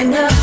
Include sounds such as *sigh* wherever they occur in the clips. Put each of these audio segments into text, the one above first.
enough.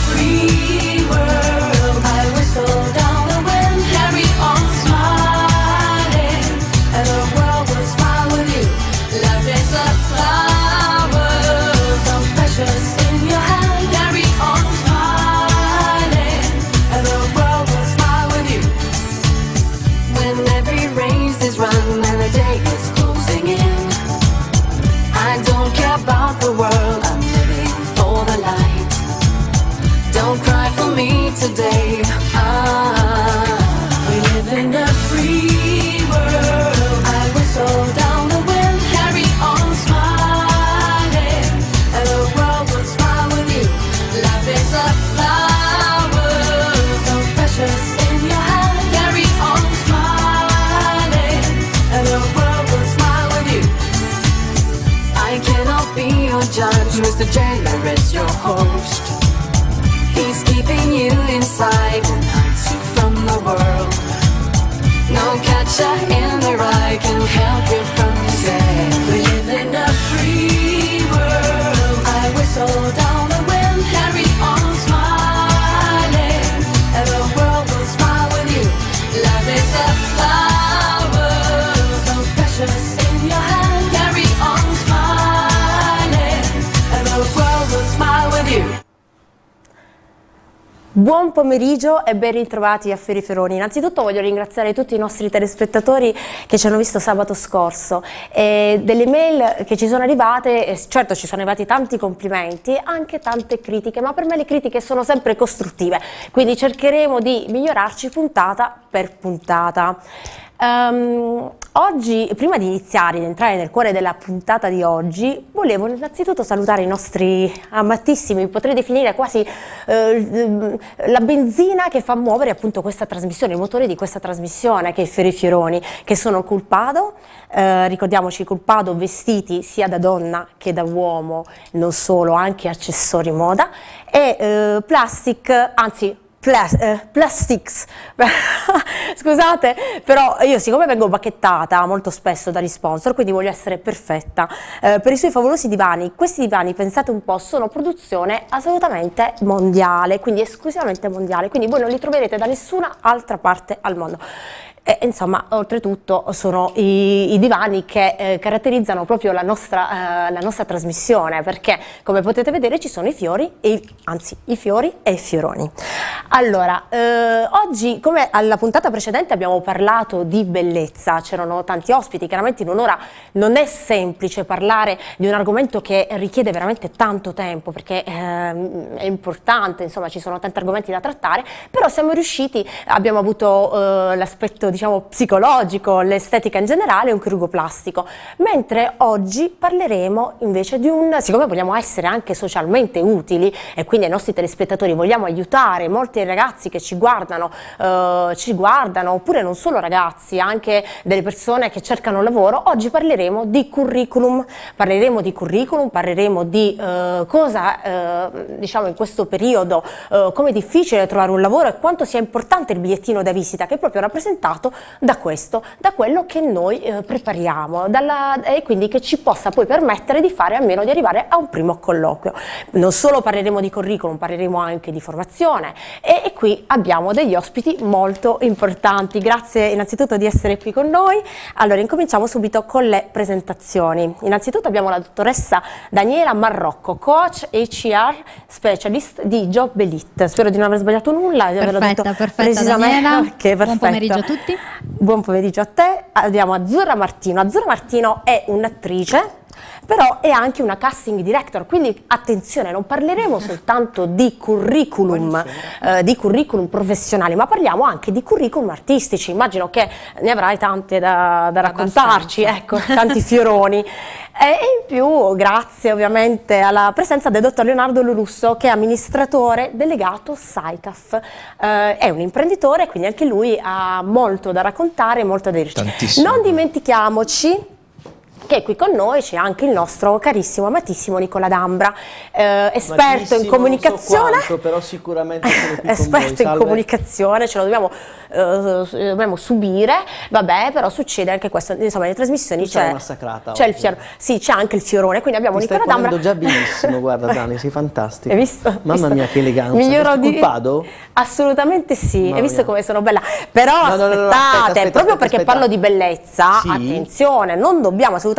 Buon pomeriggio e ben ritrovati a Feriferoni. Innanzitutto voglio ringraziare tutti i nostri telespettatori che ci hanno visto sabato scorso. E delle mail che ci sono arrivate, certo ci sono arrivati tanti complimenti, anche tante critiche, ma per me le critiche sono sempre costruttive, quindi cercheremo di migliorarci puntata per puntata. Ehm, oggi, prima di iniziare, di entrare nel cuore della puntata di oggi, volevo innanzitutto salutare i nostri amatissimi, potrei definire quasi eh, la benzina che fa muovere appunto questa trasmissione, il motore di questa trasmissione che è Fiori Fioroni, che sono Culpado, eh, ricordiamoci Culpado vestiti sia da donna che da uomo, non solo, anche accessori moda, e eh, Plastic, anzi Plas- eh, Plastics, *laughs* scusate, però io siccome vengo bacchettata molto spesso dagli sponsor, quindi voglio essere perfetta eh, per i suoi favolosi divani. Questi divani, pensate un po', sono produzione assolutamente mondiale, quindi esclusivamente mondiale, quindi voi non li troverete da nessuna altra parte al mondo. E, insomma, oltretutto sono i, i divani che eh, caratterizzano proprio la nostra, eh, la nostra trasmissione, perché come potete vedere ci sono i fiori, e i- anzi i fiori e i fioroni. Allora, eh, oggi come alla puntata precedente abbiamo parlato di bellezza, c'erano tanti ospiti, chiaramente in un'ora non è semplice parlare di un argomento che richiede veramente tanto tempo, perché ehm, è importante, insomma ci sono tanti argomenti da trattare, però siamo riusciti, abbiamo avuto eh, l'aspetto diciamo psicologico, l'estetica in generale un chirurgo plastico, mentre oggi parleremo invece di un, siccome vogliamo essere anche socialmente utili e quindi ai nostri telespettatori vogliamo aiutare molti ragazzi che ci guardano, eh, ci guardano, oppure non solo ragazzi, anche delle persone che cercano lavoro, oggi parleremo di curriculum, parleremo di curriculum, parleremo di eh, cosa eh, diciamo in questo periodo, eh, come è difficile trovare un lavoro e quanto sia importante il bigliettino da visita che è proprio rappresentato da questo, da quello che noi eh, prepariamo dalla- e quindi che ci possa poi permettere di fare almeno di arrivare a un primo colloquio. Non solo parleremo di curriculum, parleremo anche di formazione e, e qui abbiamo degli ospiti molto importanti. Grazie innanzitutto di essere qui con noi. Allora incominciamo subito con le presentazioni. Innanzitutto abbiamo la dottoressa Daniela Marrocco, coach HR specialist di Job Elite. Spero di non aver sbagliato nulla, di averlo Perfetta, detto perfetta, precisamente. Daniela. Che Buon perfetto. pomeriggio a tutti. Buon pomeriggio a te. Abbiamo Azzurra Martino. Azzurra Martino è un'attrice, però è anche una casting director, quindi attenzione, non parleremo *laughs* soltanto di curriculum, eh, di curriculum professionali, ma parliamo anche di curriculum artistici. Immagino che ne avrai tante da, da raccontarci, ecco, tanti fioroni. E in più, grazie ovviamente alla presenza del dottor Leonardo Lurusso, che è amministratore delegato SAICAF. Eh, è un imprenditore, quindi anche lui ha molto da raccontare, molto da dirci. Tantissimo. Non dimentichiamoci che qui con noi c'è anche il nostro carissimo, amatissimo Nicola D'Ambra, eh, esperto Amatissimo, in comunicazione. So quanto, però sicuramente *laughs* esperto in comunicazione, ce lo dobbiamo, eh, dobbiamo subire, vabbè, però succede anche questo, insomma, nelle trasmissioni c'è, c'è il fior- sì, c'è anche il fiorone, quindi abbiamo Mi Nicola D'Ambra. già *laughs* benissimo, guarda Dani, sei fantastico. Hai visto? Mamma Visto? mia che eleganza. Migliorò di- culpado? Assolutamente sì, Mamma hai visto mia. come sono bella? Però No, no, no, no, aspettate, aspetta, aspetta, proprio aspetta, perché parlo di bellezza, Sì. attenzione, non dobbiamo assolutamente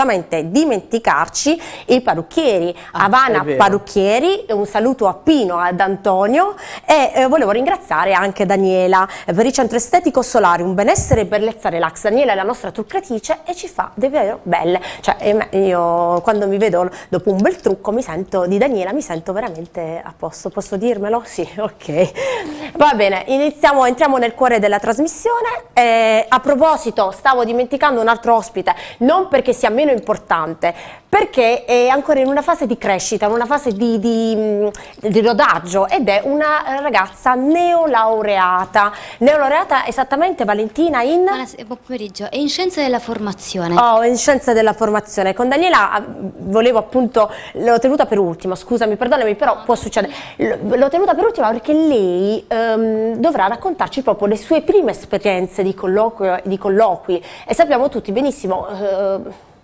dimenticarci i parrucchieri. Ah, Havana. Parrucchieri, un saluto a Pino, ad Antonio e eh, volevo ringraziare anche Daniela per il centro estetico solare, un benessere e bellezza relax. Daniela è la nostra truccatrice e ci fa davvero belle. Cioè, eh, io quando mi vedo dopo un bel trucco mi sento di Daniela, mi sento veramente a posto. Posso dirmelo? Sì, *laughs* ok. Va bene, iniziamo, entriamo nel cuore della trasmissione. Eh, a proposito, stavo dimenticando un altro ospite, non perché sia meno importante, perché è ancora in una fase di crescita, in una fase di, di, di rodaggio ed è una ragazza neolaureata. Neolaureata esattamente Valentina in... Buon pomeriggio. È in scienze della formazione. Oh, in scienze della formazione. Con Daniela ah, volevo appunto, l'ho tenuta per ultima, scusami, perdonami, però può succedere. L'ho tenuta per ultima perché lei ehm, dovrà raccontarci proprio le sue prime esperienze di, colloquio- di colloqui e sappiamo tutti benissimo eh,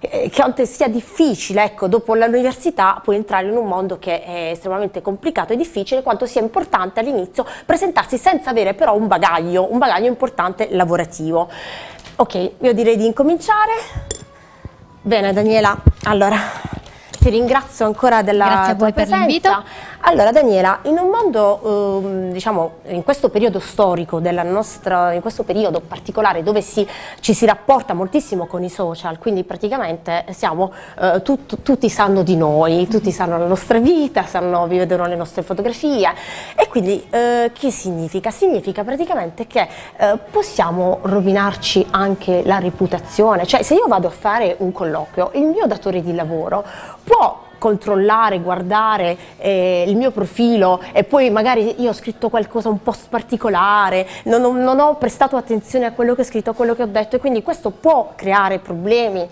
eh, quanto sia difficile, ecco, dopo l'università puoi entrare in un mondo che è estremamente complicato e difficile, quanto sia importante all'inizio presentarsi senza avere però un bagaglio, un bagaglio importante lavorativo. Ok, io direi di incominciare. Bene Daniela, allora ti ringrazio ancora della Grazie a tua voi per presenza. l'invito. Allora Daniela, in un mondo, ehm, diciamo, in questo periodo storico della nostra, in questo periodo particolare dove si, ci si rapporta moltissimo con i social, quindi praticamente siamo, eh, tut- tutti sanno di noi, tutti sanno la nostra vita, sanno, vedono le nostre fotografie e quindi eh, che significa? Significa praticamente che eh, possiamo rovinarci anche la reputazione, cioè se io vado a fare un colloquio, il mio datore di lavoro può controllare, guardare eh, il mio profilo e poi magari io ho scritto qualcosa un po' particolare, non ho, non ho prestato attenzione a quello che ho scritto, a quello che ho detto e quindi questo può creare problemi.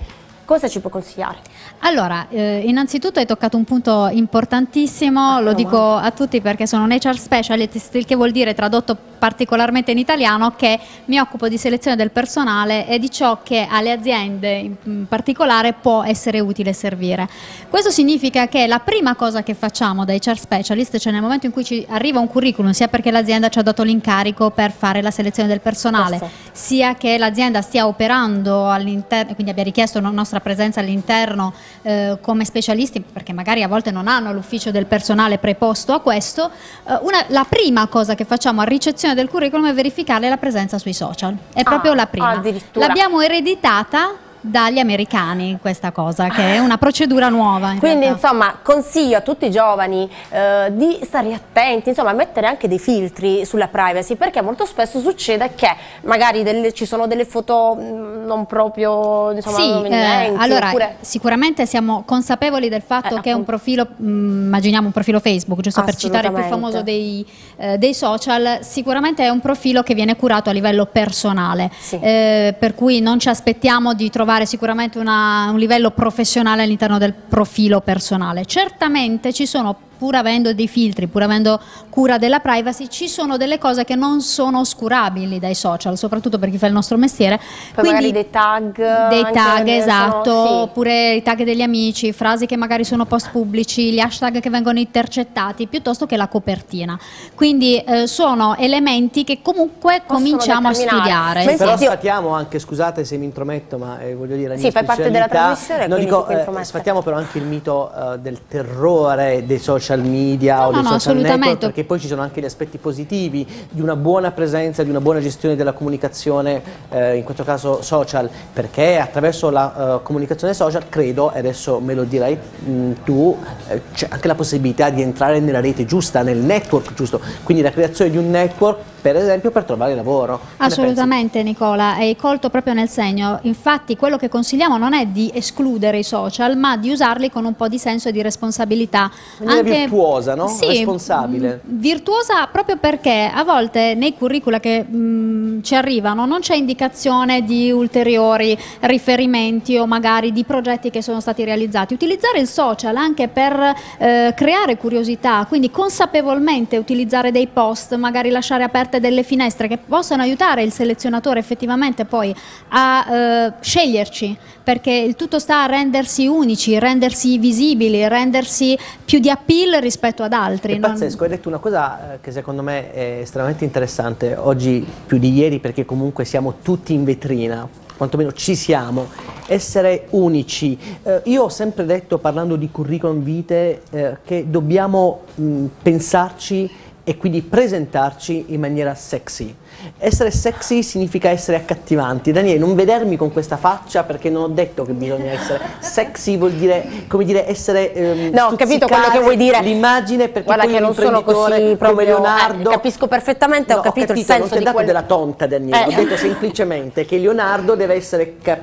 Cosa ci può consigliare? Allora, eh, innanzitutto hai toccato un punto importantissimo, lo meno dico a tutti perché sono un HR specialist, il che vuol dire tradotto particolarmente in italiano che mi occupo di selezione del personale e di ciò che alle aziende in particolare può essere utile servire. Questo significa che la prima cosa che facciamo da HR specialist, cioè nel momento in cui ci arriva un curriculum, sia perché l'azienda ci ha dato l'incarico per fare la selezione del personale, Perfetto. sia che l'azienda stia operando all'interno, quindi abbia richiesto la nostra presenza all'interno eh, come specialisti, perché magari a volte non hanno l'ufficio del personale preposto a questo, eh, una- la prima cosa che facciamo a ricezione del curriculum è verificare la presenza sui social. È Ah, proprio la prima. L'abbiamo ereditata dagli americani questa cosa, che è una procedura nuova. in Quindi realtà. insomma consiglio a tutti i giovani eh, di stare attenti, insomma mettere anche dei filtri sulla privacy perché molto spesso succede che magari delle- ci sono delle foto mh, non proprio insomma Sì, eh, allora oppure- sicuramente siamo consapevoli del fatto Eh, che un appunto. profilo, mh, immaginiamo un profilo Facebook, giusto per citare il più famoso dei, eh, dei social, sicuramente è un profilo che viene curato a livello personale, Sì. eh, per cui non ci aspettiamo di trovare sicuramente una- un livello professionale all'interno del profilo personale. Certamente ci sono pur avendo dei filtri, pur avendo cura della privacy, ci sono delle cose che non sono oscurabili dai social, soprattutto per chi fa il nostro mestiere. Poi magari dei tag, dei tag, ne sono- esatto, sì. oppure i tag degli amici, frasi che magari sono post pubblici, gli hashtag che vengono intercettati, piuttosto che la copertina. Quindi eh, sono elementi che comunque Possono cominciamo a studiare. Ma sì. Però sfatiamo anche, scusate se mi intrometto, ma eh, voglio dire, la Sì, fai parte della trasmissione, No, quindi dico, eh, sfatiamo però anche il mito eh, del terrore dei social media No, o dei no, social network, perché poi ci sono anche gli aspetti positivi di una buona presenza, di una buona gestione della comunicazione, eh, in questo caso social, perché attraverso la eh, comunicazione social, credo, e adesso me lo dirai mh, tu, eh, c'è anche la possibilità di entrare nella rete giusta, nel network giusto, quindi la creazione di un network, per esempio, per trovare lavoro. Assolutamente Nicola, hai colto proprio nel segno. Infatti quello che consigliamo non è di escludere i social, ma di usarli con un po' di senso e di responsabilità, anche virtuosa, no? Sì, Responsabile. mh, virtuosa proprio perché a volte nei curricula che mh, ci arrivano non c'è indicazione di ulteriori riferimenti o magari di progetti che sono stati realizzati. Utilizzare il social anche per eh, creare curiosità, quindi consapevolmente utilizzare dei post, magari lasciare aperte delle finestre che possano aiutare il selezionatore effettivamente poi a eh, sceglierci, perché il tutto sta a rendersi unici, rendersi visibili, rendersi più di appeal rispetto ad altri. È non- pazzesco, hai detto una cosa eh, che secondo me è estremamente interessante oggi più di ieri perché comunque siamo tutti in vetrina, quantomeno ci siamo, essere unici. Eh, io ho sempre detto parlando di curriculum vitae eh, che dobbiamo mh, pensarci e quindi presentarci in maniera sexy. Essere sexy significa essere accattivanti. Daniele, non vedermi con questa faccia perché non ho detto che bisogna essere sexy, vuol dire, come dire, essere ehm, No, ho capito quello che vuoi dire. L'immagine perché Guarda che un non sono così come proprio- Leonardo eh, capisco perfettamente, ho No, capito il non senso ti ho dato quel- della tonta Daniele, Eh. ho detto semplicemente che Leonardo deve essere ca-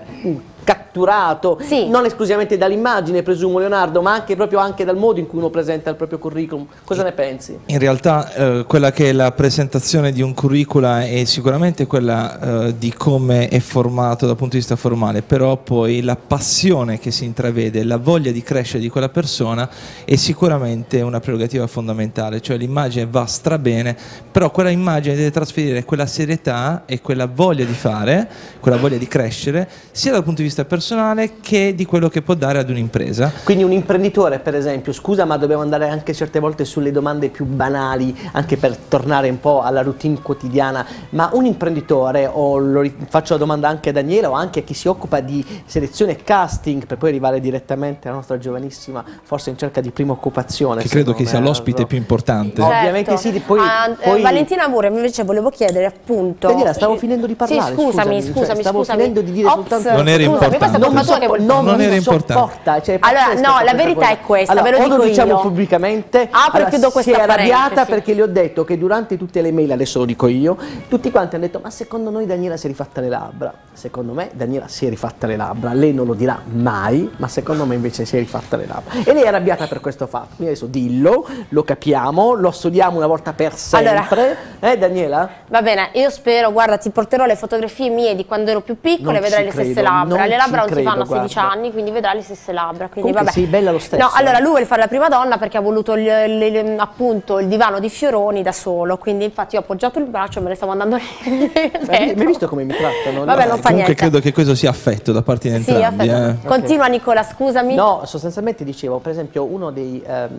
catturato Sì. non esclusivamente dall'immagine, presumo Leonardo, ma anche proprio anche dal modo in cui uno presenta il proprio curriculum. Cosa ne pensi? In realtà eh, quella che è la presentazione di un curricula è sicuramente quella eh, di come è formato dal punto di vista formale, però poi la passione che si intravede, la voglia di crescere di quella persona è sicuramente una prerogativa fondamentale, cioè l'immagine va strabene, però quella immagine deve trasferire quella serietà e quella voglia di fare, quella voglia di crescere, sia dal punto di vista personale che di quello che può dare ad un'impresa. Quindi un imprenditore, per esempio, scusa ma dobbiamo andare anche certe volte sulle domande più banali, anche per tornare un po' alla routine quotidiana, ma un imprenditore, o lo faccio la domanda anche a Daniele o anche a chi si occupa di selezione e casting, per poi arrivare direttamente alla nostra giovanissima, forse in cerca di prima occupazione. Che credo che sia l'ospite più importante. Oh. Ovviamente sì, poi- Ah, eh, poi- Valentina Mure, invece volevo chiedere appunto. Daniela, stavo finendo di parlare, Sì, scusami, scusami, cioè, scusami, stavo scusami. finendo di dire Ops, soltanto- Non era scusami, importante. questa Non vuoi- non, Non mi era importante. sopporta, cioè, Allora, no, la verità è questa, Allora, ve lo o lo dico diciamo io. pubblicamente, Apro e allora, chiudo questa si è arrabbiata perché le ho detto che durante tutte le mail, adesso lo dico io, tutti quanti hanno detto ma secondo noi Daniela si è rifatta le labbra. Secondo me Daniela si è rifatta le labbra, lei non lo dirà mai, ma secondo me invece si è rifatta le labbra. E lei è arrabbiata per questo fatto. Quindi adesso dillo, lo capiamo, lo assodiamo una volta per Allora. sempre. Eh Daniela? Va bene, io spero, guarda, ti porterò le fotografie mie di quando ero più piccola Non e vedrai le stesse credo, labbra. Le labbra non si fanno a credo, 16 guarda. anni, quindi vedrai le stesse labbra. Quindi Comunque vabbè. sei bella lo stesso, No, allora eh. lui vuole fare la prima donna perché ha voluto il- il- il- appunto il divano di Fioroni da solo. Quindi infatti ho appoggiato il braccio e me ne stavo andando *laughs* Mi hai visto come mi trattano? Vabbè, No. non fa Comunque niente. credo che questo sia affetto da parte di Sì, entrambi. aspetta. eh. Continua Nicola, scusami. No, sostanzialmente dicevo, per esempio, uno dei, ehm,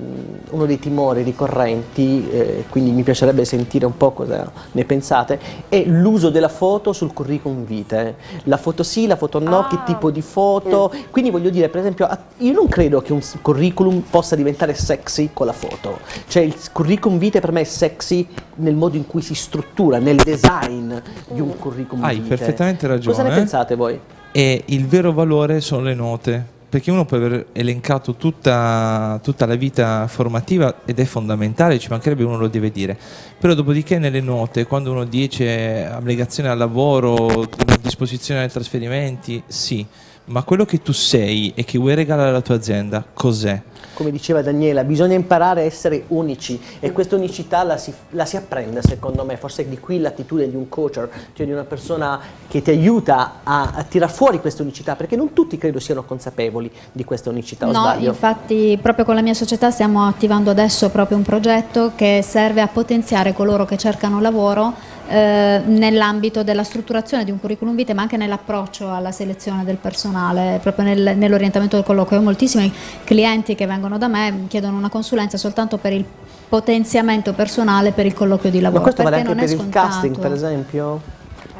uno dei timori ricorrenti, eh, quindi mi piacerebbe sentire un po' cosa ne pensate, è l'uso della foto sul curriculum vitae. La foto sì, la foto no, Ah. Tipo di foto. Quindi voglio dire, per esempio, io non credo che un curriculum possa diventare sexy con la foto. Cioè il curriculum vitae per me è sexy nel modo in cui si struttura, nel design di un curriculum Hai vitae. perfettamente ragione. Cosa ne pensate voi? E il vero valore sono le note. Perché uno può aver elencato tutta, tutta la vita formativa ed è fondamentale, ci mancherebbe uno lo deve dire. Però dopodiché nelle note, quando uno dice abnegazione al lavoro, disposizione ai trasferimenti, sì, ma quello che tu sei e che vuoi regalare alla tua azienda, cos'è? come diceva Daniela, bisogna imparare a essere unici e questa unicità la si, la si apprende secondo me, forse è di qui l'attitudine di un coacher, cioè di una persona che ti aiuta a, a tirar fuori questa unicità, perché non tutti credo siano consapevoli di questa unicità, o No, sbaglio? infatti proprio con la mia società stiamo attivando adesso proprio un progetto che serve a potenziare coloro che cercano lavoro eh, nell'ambito della strutturazione di un curriculum vitae ma anche nell'approccio alla selezione del personale, proprio nel- nell'orientamento del colloquio. Ho moltissimi clienti che vengono da me, mi chiedono una consulenza soltanto per il potenziamento personale per il colloquio di Ma lavoro. questo vale perché anche non per è il scontato. casting, per esempio?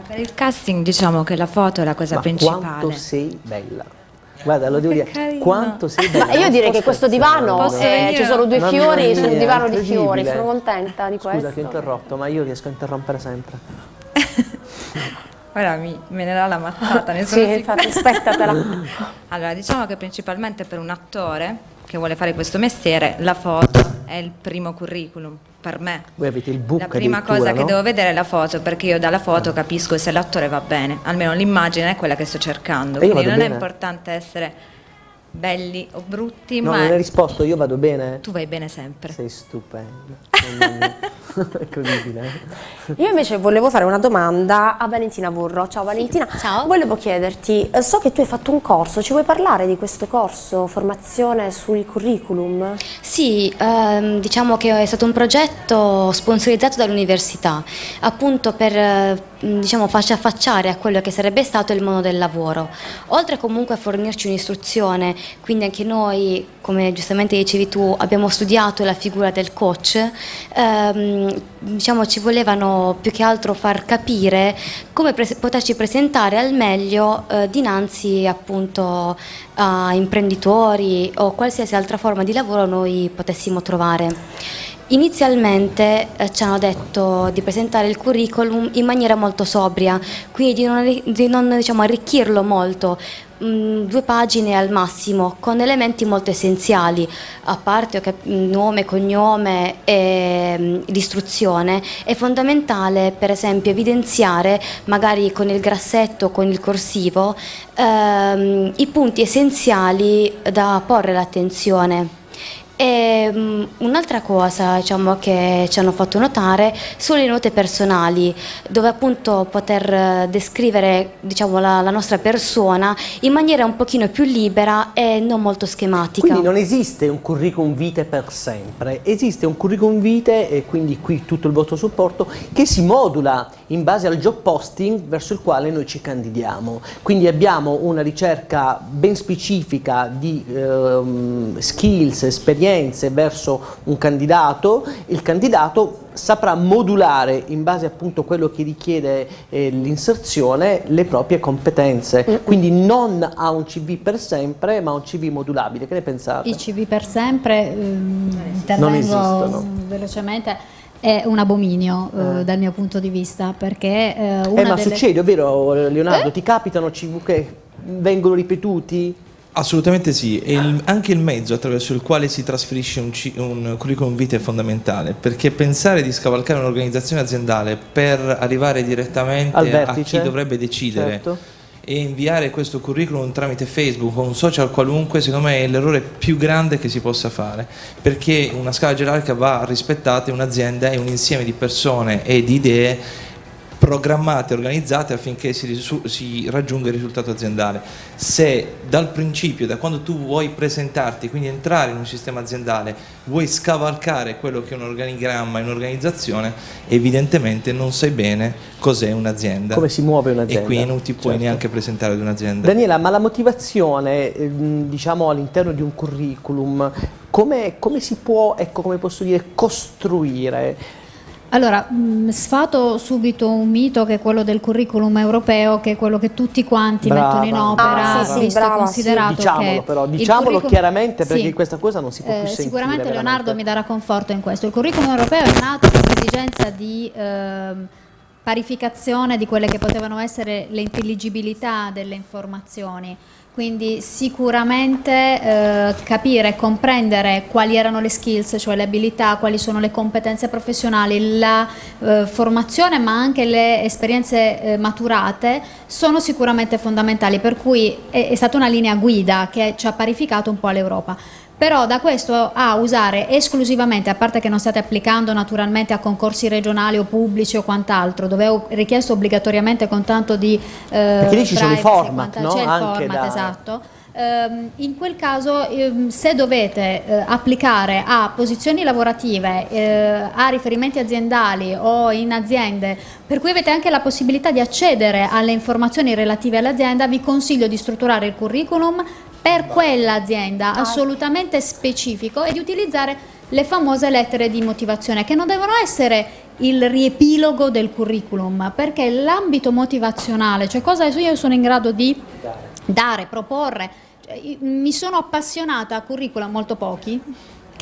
Per il casting diciamo che la foto è la cosa Ma principale. quanto sei bella. Guarda, lo devo dire, carino. quanto sei *laughs* bella. Ma io direi che questo divano, eh, ci sono due fiori mia, divano di fiori, sono contenta di Scusa questo. che ho interrotto, ma io riesco a interrompere sempre. *laughs* Ora mi, me ne dà la mazzata, ne Sì, sono sicura. infatti, aspettatela. *laughs* Allora, diciamo che principalmente per un attore che vuole fare questo mestiere, la foto è il primo curriculum, per me. Voi avete il book La prima cosa che no? devo vedere è la foto, perché io dalla foto capisco se l'attore va bene, almeno l'immagine è quella che sto cercando. Quindi non è bene. importante essere belli o brutti, No, ma non hai risposto, io vado bene? tu vai bene sempre. Sei stupendo. *laughs* Incredibile. Io invece volevo fare una domanda a Valentina Burro. Ciao Valentina. Ciao. Volevo chiederti, eh, so che tu hai fatto un corso, ci vuoi parlare di questo corso, formazione sul curriculum? Sì, ehm, diciamo che è stato un progetto sponsorizzato dall'università, appunto per eh, diciamo, farci affacciare a quello che sarebbe stato il mondo del lavoro. Oltre comunque a fornirci un'istruzione, quindi anche noi, come giustamente dicevi tu, abbiamo studiato la figura del coach, ehm, diciamo ci volevano più che altro far capire come pres- poterci presentare al meglio eh, dinanzi appunto a imprenditori o qualsiasi altra forma di lavoro noi potessimo trovare. Inizialmente eh, ci hanno detto di presentare il curriculum in maniera molto sobria, quindi di non, di non, diciamo, arricchirlo molto, mm, due pagine al massimo, con elementi molto essenziali, a parte ok, nome, cognome e mm, l'istruzione, è fondamentale per esempio evidenziare, magari con il grassetto o con il corsivo, ehm, i punti essenziali da porre l'attenzione. Mm, un'altra cosa diciamo, che ci hanno fatto notare sono le note personali, dove appunto poter eh, descrivere diciamo, la, la nostra persona in maniera un pochino più libera e non molto schematica. Quindi non esiste un curriculum vitae per sempre, esiste un curriculum vitae, e quindi qui tutto il vostro supporto, che si modula in base al job posting verso il quale noi ci candidiamo. Quindi abbiamo una ricerca ben specifica di ehm, skills, esperienze verso un candidato, il candidato saprà modulare in base appunto a quello che richiede eh, l'inserzione le proprie competenze, quindi non ha un CV per sempre ma un CV modulabile, che ne pensate? I CV per sempre, ehm, Non intervengo esistono. velocemente, è un abominio eh, dal mio punto di vista perché eh, una Eh, ma delle... succede, ovvero Leonardo, ti capitano CV che vengono ripetuti? Assolutamente sì, e il- anche il mezzo attraverso il quale si trasferisce un, un curriculum vitae è fondamentale, perché pensare di scavalcare un'organizzazione aziendale per arrivare direttamente Al a vertice? chi dovrebbe decidere Certo. e inviare questo curriculum tramite Facebook o un social qualunque, secondo me è l'errore più grande che si possa fare, perché una scala gerarchica va rispettata e un'azienda è un insieme di persone e di idee programmate, organizzate affinché si, si raggiunga il risultato aziendale. Se dal principio, da quando tu vuoi presentarti, quindi entrare in un sistema aziendale, vuoi scavalcare quello che è un organigramma e un'organizzazione, evidentemente non sai bene cos'è un'azienda. Come si muove un'azienda? E quindi non ti puoi Certo. neanche presentare ad un'azienda. Daniela, ma la motivazione, ehm, diciamo all'interno di un curriculum, come, come si può, ecco, come posso dire, costruire? Allora, mh, sfato subito un mito che è quello del curriculum europeo, che è quello che tutti quanti Brava. mettono in opera, Ah, sì, sì, visto e brava, sì. considerato Diciamolo che però, il diciamolo curriculum- chiaramente perché Sì. questa cosa non si può più Eh, sentire. Sicuramente veramente. Leonardo mi darà conforto in questo. Il curriculum europeo è nato con l'esigenza di ehm, parificazione di quelle che potevano essere le intelligibilità delle informazioni. Quindi sicuramente eh, capire e comprendere quali erano le skills, cioè le abilità, quali sono le competenze professionali, la eh, formazione ma anche le esperienze eh, maturate sono sicuramente fondamentali, per cui è, è stata una linea guida che ci ha parificato un po' all'Europa. Però da questo a usare esclusivamente, a parte che non state applicando naturalmente a concorsi regionali o pubblici o quant'altro, dove è richiesto obbligatoriamente con tanto di... Perché lì ci sono i format, no? C'è il Anche format, da- esatto. Ehm, in quel caso, ehm, se dovete eh, applicare a posizioni lavorative, eh, a riferimenti aziendali o in aziende, per cui avete anche la possibilità di accedere alle informazioni relative all'azienda, vi consiglio di strutturare il curriculum per quell'azienda assolutamente specifico e di utilizzare le famose lettere di motivazione che non devono essere il riepilogo del curriculum perché l'ambito motivazionale, cioè cosa io sono in grado di dare, proporre, cioè, io- mi sono appassionata a curricula molto pochi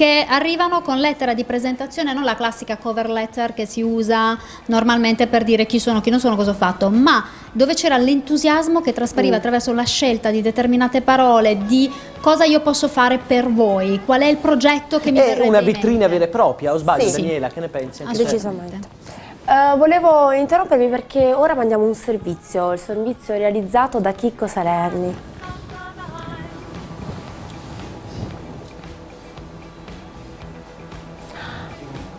che arrivano con lettera di presentazione, non la classica cover letter che si usa normalmente per dire chi sono, chi non sono, cosa ho fatto, ma dove c'era l'entusiasmo che traspariva attraverso la scelta di determinate parole, di cosa io posso fare per voi, qual è il progetto che mi È verrebbe una mente. vera e propria, o sbaglio Sì. Daniela? Che ne pensi? Te? Decisamente. Eh, volevo interrompervi perché ora mandiamo un servizio, il servizio realizzato da Chicco Salerni.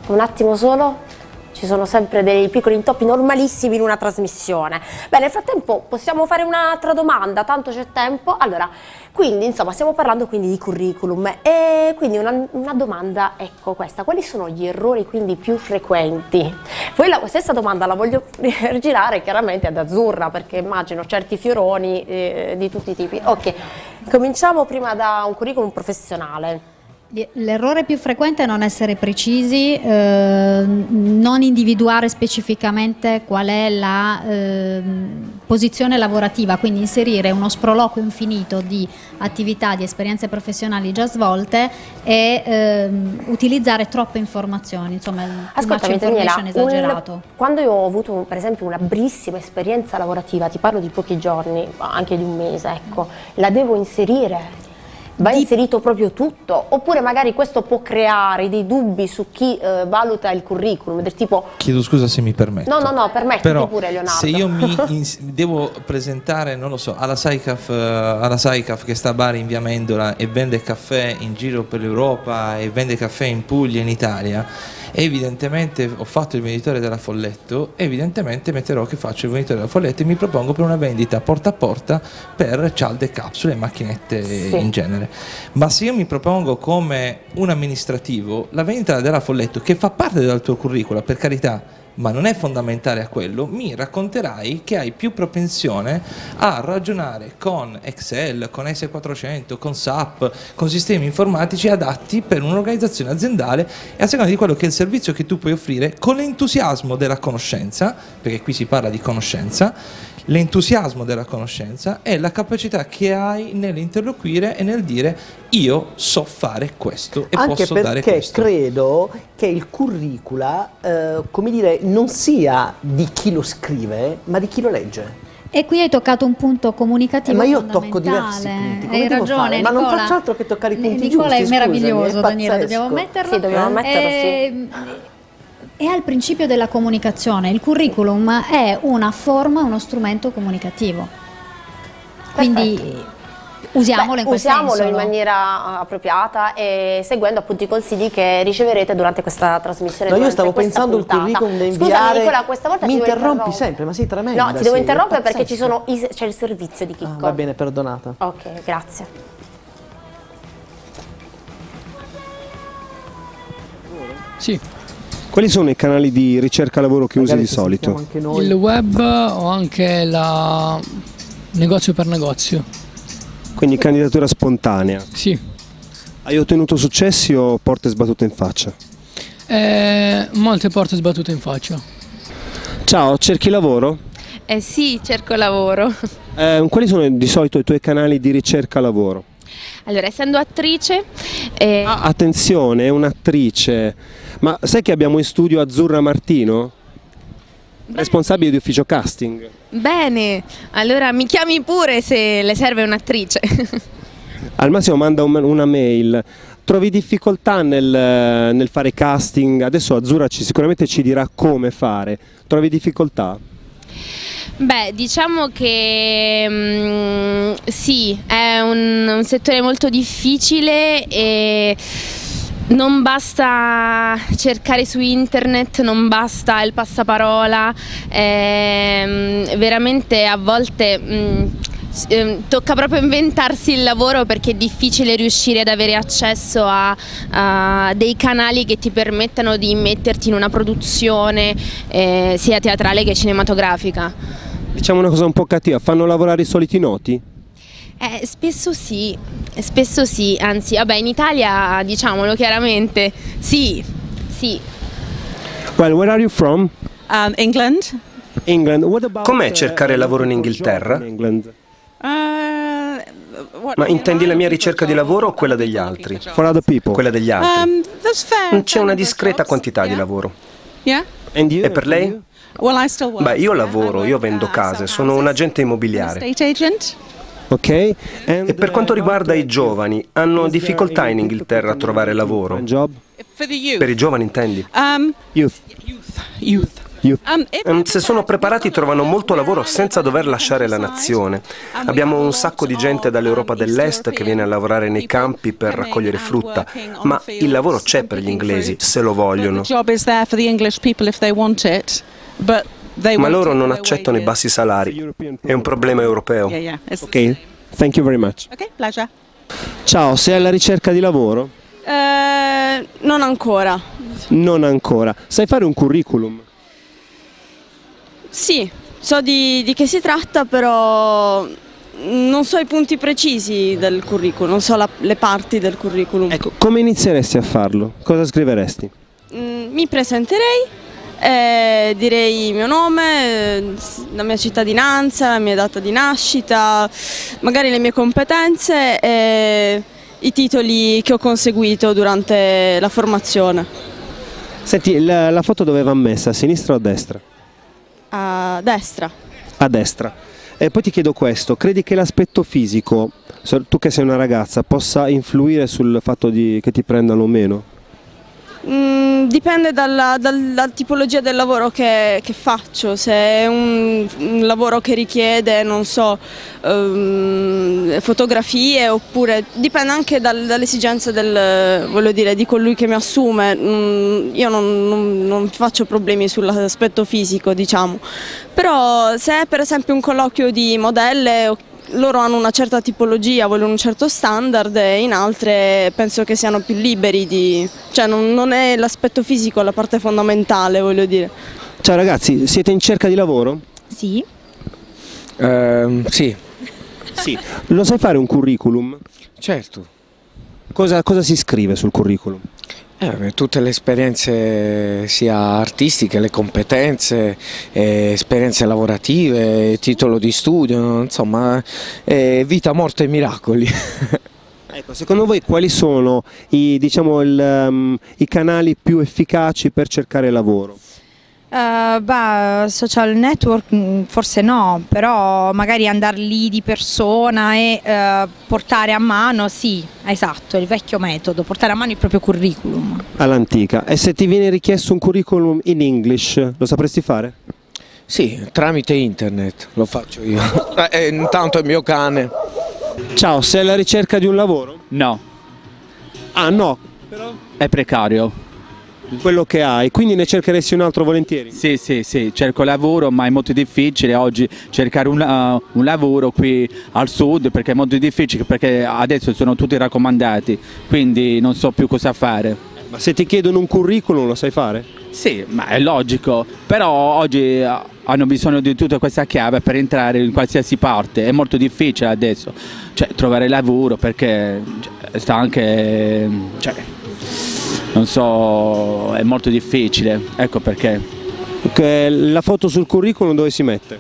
Un attimo solo. Ci sono sempre dei piccoli intoppi normalissimi in una trasmissione. Beh, nel frattempo possiamo fare un'altra domanda, tanto c'è tempo. Allora, quindi insomma stiamo parlando quindi di curriculum e quindi una, una domanda, ecco questa, quali sono gli errori quindi più frequenti? Poi la stessa domanda la voglio *laughs* girare chiaramente ad Azzurra perché immagino certi fioroni eh, di tutti i tipi. Ok, cominciamo prima da un curriculum professionale. L'errore più frequente è non essere precisi, eh, non individuare specificamente qual è la eh, posizione lavorativa, quindi inserire uno sproloquio infinito di attività, di esperienze professionali già svolte e ehm, utilizzare troppe informazioni, insomma Ascoltami Daniela, information un- esagerato. quando io ho avuto per esempio una brillissima esperienza lavorativa, ti parlo di pochi giorni, anche di un mese, ecco, la devo inserire? Va inserito proprio tutto? Oppure magari questo può creare dei dubbi su chi eh, valuta il curriculum, del tipo Chiedo scusa se mi permetto. no, no, no, permettiti Però pure Leonardo. se io mi *laughs* ins- devo presentare, non lo so, alla SAICAF, eh, alla SAICAF che sta a Bari in via Mendola e vende caffè in giro per l'Europa e vende caffè in Puglia e in Italia, evidentemente ho fatto il venditore della Folletto, evidentemente metterò che faccio il venditore della Folletto e mi propongo per una vendita porta a porta per cialde, capsule e macchinette Sì. in genere. Ma se io mi propongo come un amministrativo la vendita della Folletto, che fa parte del tuo curriculum, per carità, ma non è fondamentale a quello, mi racconterai che hai più propensione a ragionare con Excel, con S400, con SAP, con sistemi informatici adatti per un'organizzazione aziendale e a seconda di quello che è il servizio che tu puoi offrire, con l'entusiasmo della conoscenza, perché qui si parla di conoscenza, l'entusiasmo della conoscenza e la capacità che hai nell'interloquire e nel dire io so fare questo e Anche posso dare perché questo. credo che il curricula, eh, come dire, non sia di chi lo scrive, ma di chi lo legge. E qui hai toccato un punto comunicativo Eh, ma io fondamentale. tocco diversi punti, come Hai devo ragione, fare? Ma non Nicola. faccio altro che toccare i punti Nicola giusti, è scusami, meraviglioso, è Daniela, dobbiamo pazzesco. metterlo. Sì, dobbiamo metterlo, sì. E- È al principio della comunicazione. Il curriculum è una forma, uno strumento comunicativo. Quindi usiamolo Beh, in quel usiamolo senso. in maniera appropriata e seguendo appunto i consigli che riceverete durante questa trasmissione. No, io stavo pensando il puntata. curriculum da inviare. Nicola, questa volta Mi interrompi sempre, ma sei tremenda, No, ti devo interrompere perché ci pazzesca. sono i- c'è il servizio di Ah, Chicco. va bene, perdonata. Ok, grazie. Sì, Quali sono i canali di ricerca lavoro che usi Magari di ci sentiamo solito? Il web o anche la negozio per negozio. Quindi candidatura spontanea. Sì. Hai ottenuto successi o porte sbattute in faccia? E molte porte sbattute in faccia. Ciao, cerchi lavoro? Eh sì, cerco lavoro. *laughs* Eh, quali sono di solito i tuoi canali di ricerca lavoro? Allora, essendo attrice, eh, Ah, attenzione, è un'attrice. Ma sai che abbiamo in studio Azzurra Martino? Responsabile di ufficio casting. bene, allora mi chiami pure se le serve un'attrice. *laughs* Al massimo manda un- una mail. Trovi difficoltà nel, nel fare casting? Adesso Azzurra ci, sicuramente ci dirà come fare. Trovi difficoltà? Beh, diciamo che mm, sì, è un, un settore molto difficile e non basta cercare su internet, non basta il passaparola, ehm, veramente a volte mm, s- ehm, tocca proprio inventarsi il lavoro perché è difficile riuscire ad avere accesso a, a dei canali che ti permettano di metterti in una produzione eh, sia teatrale che cinematografica. Diciamo una cosa un po' cattiva, fanno lavorare i soliti noti? Eh, spesso sì, spesso sì, anzi, vabbè, in Italia diciamolo chiaramente, sì, sì. Well, where are you from? Um, England. England. About, Com'è uh, cercare lavoro in Inghilterra? in? Uh, what- Ma intendi la mia ricerca di lavoro o quella degli altri? For other people. Quella degli altri. Um, there's fair. C'è una discreta jobs, quantità di yeah. lavoro. Yeah. And you? E per lei? Well, I still work. Beh, io lavoro, io vendo case, sono un agente immobiliare. E per quanto uh, riguarda i giovani, hanno difficoltà in Inghilterra a trovare lavoro? Per i giovani intendi? Um, Youth. youth. Youth. You- Um, Ehm, Se sono preparati trovano molto lavoro senza dover lasciare la nazione. Abbiamo un sacco di gente dall'Europa dell'Est che viene a lavorare nei campi per raccogliere frutta, ma il lavoro c'è per gli inglesi, se lo vogliono. Ma loro non accettano i bassi salari. È un problema europeo. Ok, thank you very much. Okay, pleasure. Ciao, sei alla ricerca di lavoro? Eh, non ancora. Non ancora. Sai fare un curriculum? Sì, so di, di che si tratta, però non so i punti precisi del curriculum, non so la- le parti del curriculum. Ecco, come inizieresti a farlo? Cosa scriveresti? Mm, mi presenterei, eh, direi il mio nome, eh, la mia cittadinanza, la mia data di nascita, magari le mie competenze e i titoli che ho conseguito durante la formazione. Senti, la, la foto dove va messa? A sinistra o a destra? A destra. A destra. E poi ti chiedo questo, credi che l'aspetto fisico, tu che sei una ragazza, possa influire sul fatto di, che ti prendano o meno? Mm, dipende dalla, dalla tipologia del lavoro che, che faccio, se è un, un lavoro che richiede, non so, ehm, fotografie oppure dipende anche dal- dalle del, dire, di colui che mi assume. Mm, io non, non- non faccio problemi sull'aspetto fisico, diciamo. Però se è per esempio un colloquio di modelle loro hanno una certa tipologia, vogliono un certo standard e in altre penso che siano più liberi di... cioè non, non è l'aspetto fisico la parte fondamentale, voglio dire. Ciao ragazzi, siete in cerca di lavoro? Sì. Ehm, sì. Sì. Lo sai fare un curriculum? Certo. Cosa, cosa si scrive sul curriculum? Eh, tutte le esperienze sia artistiche, le competenze, eh, esperienze lavorative, titolo di studio, insomma, eh, vita, morte e miracoli. *laughs* Ecco, secondo voi quali sono i, diciamo, il, um, i canali più efficaci per cercare lavoro? Eh, bah, social network mm, forse no, però magari andare lì di persona e eh, portare a mano, sì, esatto, il vecchio metodo, portare a mano il proprio curriculum. All'antica. E se ti viene richiesto un curriculum in English, lo sapresti fare? Sì, tramite internet lo faccio io. *laughs* Eh, intanto il mio cane. Ciao, sei alla ricerca di un lavoro? No. Ah no, È precario. Quello che hai, quindi ne cercheresti un altro volentieri? Sì, sì, sì, cerco lavoro, ma è molto difficile oggi cercare un, uh, un lavoro qui al sud perché è molto difficile, perché adesso sono tutti raccomandati, quindi non so più cosa fare. Ma se ti chiedono un curriculum lo sai fare? Sì, ma è logico, però oggi eh, hanno bisogno di tutta questa chiave per entrare in qualsiasi parte, è molto difficile adesso, cioè trovare lavoro perché cioè, sta anche, cioè, non so, è molto difficile, ecco perché. La foto sul curriculum dove si mette?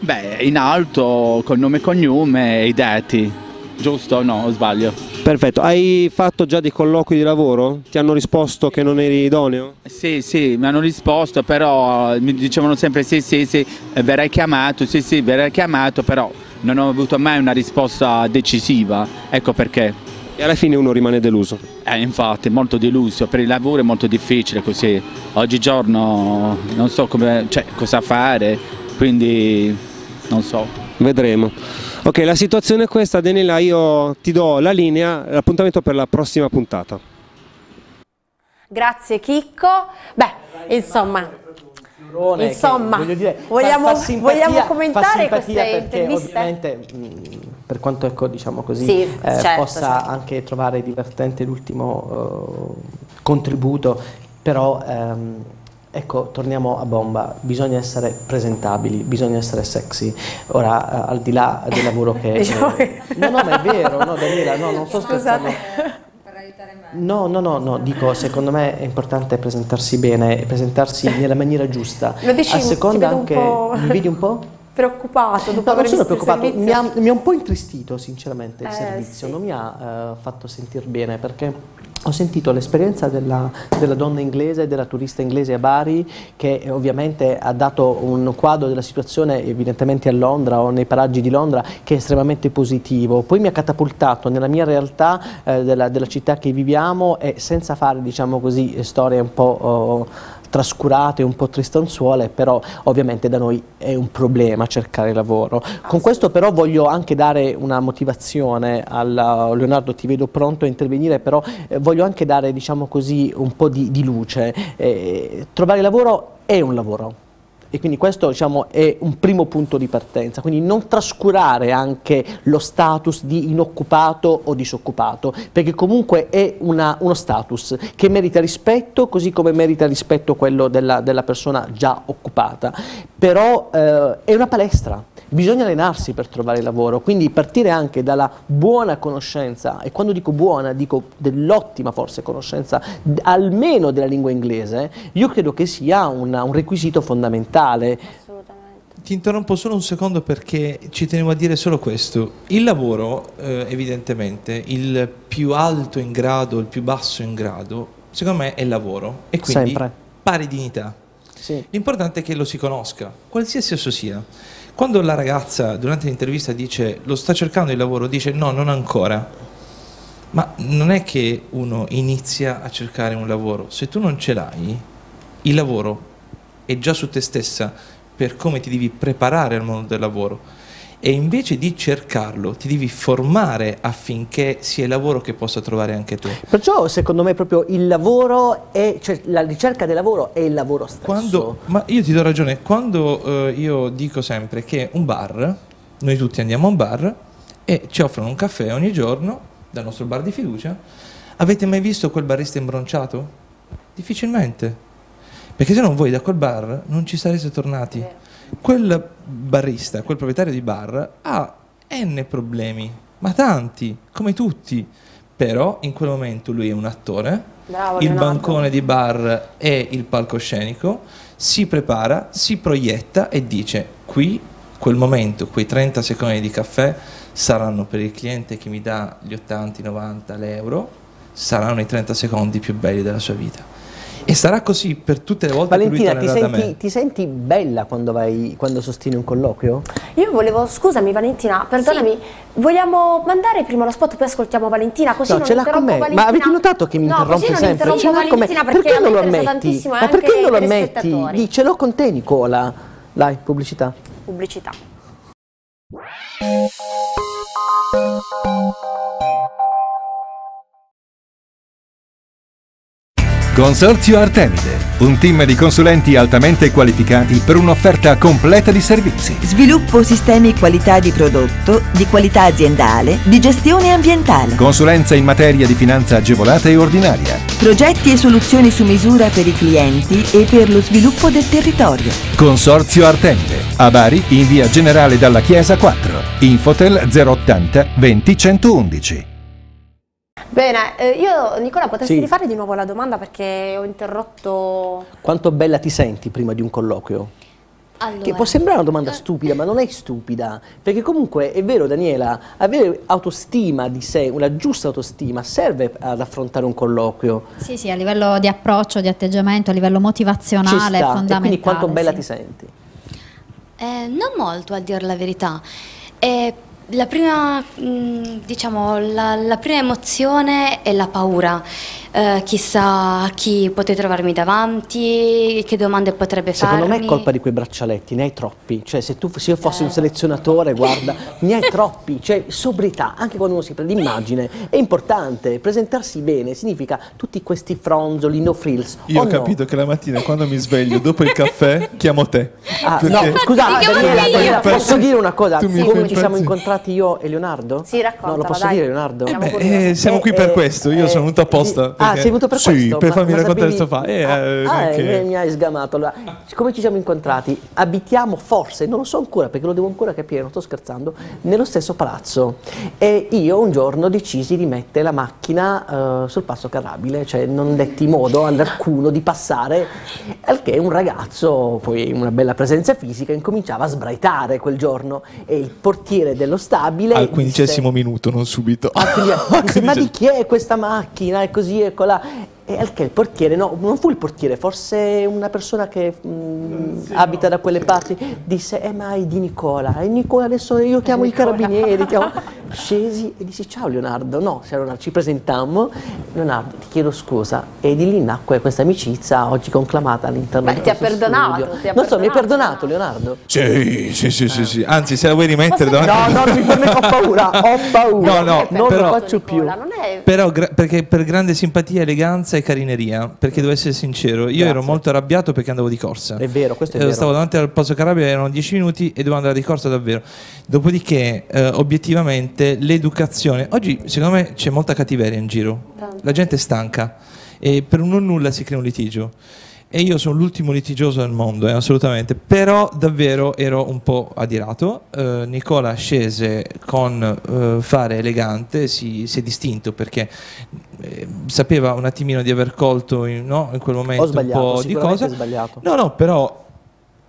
Beh, in alto, con nome e cognome e i dati, giusto o no, sbaglio? Perfetto, hai fatto già dei colloqui di lavoro? Ti hanno risposto che non eri idoneo? Sì, sì, mi hanno risposto, però mi dicevano sempre sì, sì, sì, eh, verrai chiamato, sì, sì, verrai chiamato, però non ho avuto mai una risposta decisiva, ecco perché. E alla fine uno rimane deluso. Eh, infatti, molto deluso, per il lavoro è molto difficile così, oggigiorno non so come, cioè, cosa fare, quindi non so. Vedremo. Ok, la situazione è questa, Daniela, io ti do la linea, l'appuntamento per la prossima puntata. Grazie Chicco. Beh, insomma, Che, Insomma, voglio dire, fa- vogliamo- fa simpatia- vogliamo fa commentare queste perché interviste? ovviamente mh, per quanto ecco diciamo così Sì, eh, certo, possa certo. anche trovare divertente l'ultimo eh, contributo però ehm, ecco torniamo a bomba bisogna essere presentabili bisogna essere sexy ora eh, al di là del lavoro che *laughs* Diciamo eh, no no ma è vero no Daniela no non sto scherzando Scusate. No, no, no, no, dico, secondo me è importante presentarsi bene, e presentarsi *laughs* nella maniera giusta. Lo dici- A seconda anche... po'- Mi vedi un po'? *laughs* preoccupato dopo No, non sono preoccupato, mi ha, mi ha un po' intristito sinceramente il Eh, servizio, sì. non mi ha eh, fatto sentire bene perché ho sentito l'esperienza della, della donna inglese, della turista inglese a Bari che ovviamente ha dato un quadro della situazione evidentemente a Londra o nei paraggi di Londra che è estremamente positivo, poi mi ha catapultato nella mia realtà eh, della, della città che viviamo e senza fare diciamo così storie un po' oh, trascurate, un po' tristanzuole, però ovviamente da noi è un problema cercare lavoro. Con questo però voglio anche dare una motivazione alla Leonardo, ti vedo pronto a intervenire, però eh, voglio anche dare diciamo così un po' di, di luce. Eh, trovare lavoro è un lavoro e quindi questo diciamo, è un primo punto di partenza, quindi non trascurare anche lo status di inoccupato o disoccupato, perché comunque è una- uno status che merita rispetto, così come merita rispetto quello della, della persona già occupata, però eh, è una palestra. Bisogna allenarsi per trovare lavoro, quindi partire anche dalla buona conoscenza, e quando dico buona dico dell'ottima forse conoscenza, almeno della lingua inglese, io credo che sia una- un requisito fondamentale. Ti interrompo solo un secondo perché ci tenevo a dire solo questo. Il lavoro, eh, evidentemente, il più alto in grado, il più basso in grado, secondo me è il lavoro. E quindi Sempre. pari dignità. Sì. L'importante è che lo si conosca, qualsiasi esso sia. Quando la ragazza durante l'intervista dice lo sta cercando il lavoro, dice no, non ancora. Ma non è che uno inizia a cercare un lavoro. Se tu non ce l'hai, il lavoro è già su te stessa per come ti devi preparare al mondo del lavoro. E invece di cercarlo, ti devi formare affinché sia il lavoro che possa trovare anche tu. Perciò secondo me proprio il lavoro è, cioè la ricerca del lavoro è il lavoro stesso. Quando, ma io ti do ragione, quando eh, io dico sempre che un bar, noi tutti andiamo a un bar e ci offrono un caffè ogni giorno dal nostro bar di fiducia, avete mai visto quel barista imbronciato? Difficilmente. Perché se non voi da quel bar non ci sareste tornati. Quel barista, quel proprietario di bar ha n problemi, ma tanti, come tutti. Però in quel momento lui è un attore, Bravo, il bancone di bar è il palcoscenico, si prepara, si proietta e dice qui quel momento, quei 30 secondi di caffè saranno per il cliente che mi dà gli 80, 90 l'euro, saranno i 30 secondi più belli della sua vita. E sarà così per tutte le volte Valentina, che ti lui tornerà da me. senti, ti senti bella quando, vai, quando sostini un colloquio? Io volevo, scusami Valentina, perdonami, vogliamo mandare prima lo spot, poi ascoltiamo Valentina, così no, non ce l'ha con me. Valentina. Ma avete notato che mi No, interrompe così non sempre? interrompo Ce l'ha con me. Valentina perché Perché non lo interessa ammetti? tantissimo, Ma anche perché non lo ammetti? Di, ce l'ho con te Nicola. Dai, pubblicità. Pubblicità. Consorzio Artemide, un team di consulenti altamente qualificati per un'offerta completa di servizi. Sviluppo sistemi qualità di prodotto, di qualità aziendale, di gestione ambientale. Consulenza in materia di finanza agevolata e ordinaria. Progetti e soluzioni su misura per i clienti e per lo sviluppo del territorio. Consorzio Artemide, a Bari in via Generale dalla Chiesa 4. Infotel 080 20 111. Bene, eh, io Nicola potresti Sì. rifare di nuovo la domanda perché ho interrotto... Quanto bella ti senti prima di un colloquio? Allora, Che può sembrare una domanda stupida, ma non è stupida, perché comunque è vero Daniela, avere autostima di sé, una giusta autostima, serve ad affrontare un colloquio. Sì, sì, a livello di approccio, di atteggiamento, a livello motivazionale è sta, e fondamentale. quindi quanto bella sì. ti senti? Eh, non molto, a dire la verità. Eh, la prima, mh, diciamo, la, la prima emozione è la paura. Eh, chissà chi potrei trovarmi davanti, che domande potrebbe Secondo farmi. me è colpa di quei braccialetti, ne hai troppi. Cioè, se, tu, se io fossi un selezionatore, guarda, ne hai troppi. Cioè, sobrietà, anche quando uno si prende l'immagine, è importante. Presentarsi bene significa tutti questi fronzoli, no frills. Io ho no? capito che la mattina quando mi sveglio dopo il caffè chiamo te. Ah, Perché- no, scusa, Daniela, Daniela, posso dire una cosa? tu mi Come ci siamo incontrati io e Leonardo? Sì, raccontala, No, lo posso dai. dire Leonardo? Siamo Beh, eh, siamo qui per Eh, questo, io eh, sono venuto apposta. Ah, perché- sei venuto per sì, questo? per Ma- farmi ma raccontare sapevi- questo fa. Eh, Ah, eh, ah, eh, mi hai sgamato. Allora, siccome ci siamo incontrati, abitiamo forse, non lo so ancora perché lo devo ancora capire, non sto scherzando, nello stesso palazzo. E io un giorno decisi di mettere la macchina eh, sul passo carrabile, cioè non detti modo ad alcuno di passare, al che un ragazzo, poi una bella presenza fisica, incominciava a sbraitare quel giorno e il portiere dello stabile Al disse- quindicesimo minuto, non subito. Ah, quindi *laughs* disse, ma di chi è questa macchina? E così e escolar. E al che il portiere, no, non fu il portiere, forse una persona che mm, abita da quelle parti, disse, eh ma è di Nicola, e Nicola adesso io chiamo i carabinieri, chiamo... *laughs* scesi e dissi ciao Leonardo, no, Leonardo, ci presentammo, Leonardo ti chiedo scusa e di lì nacque questa amicizia oggi conclamata all'interno del ti ha perdonato, studio. ti ha non so, mi hai perdonato, perdonato Leonardo? Sì, sì, sì, sì, sì. Anzi, se la vuoi rimettere No, davanti... no, mi permetto, ho paura, ho paura, No, no, non però- lo faccio più. Però gra- perché per grande simpatia, eleganza e carineria, perché devo essere sincero, io ero molto arrabbiato perché andavo di corsa. È vero, questo è Eh, vero. Stavo davanti al Pozo Carabia, erano 10 minuti e dovevo andare di corsa davvero. Dopodiché, eh, obiettivamente, l'educazione. Oggi, secondo me, c'è molta cattiveria in giro. La gente è stanca e per un non nulla si crea un litigio. E io sono l'ultimo litigioso del mondo, eh, assolutamente. Però davvero ero un po' adirato. Eh, Nicola scese con eh, fare elegante, si, si è distinto perché eh, sapeva un attimino di aver colto in, no, in quel momento un sbagliato, po' di cosa. ho sbagliato. No, no, però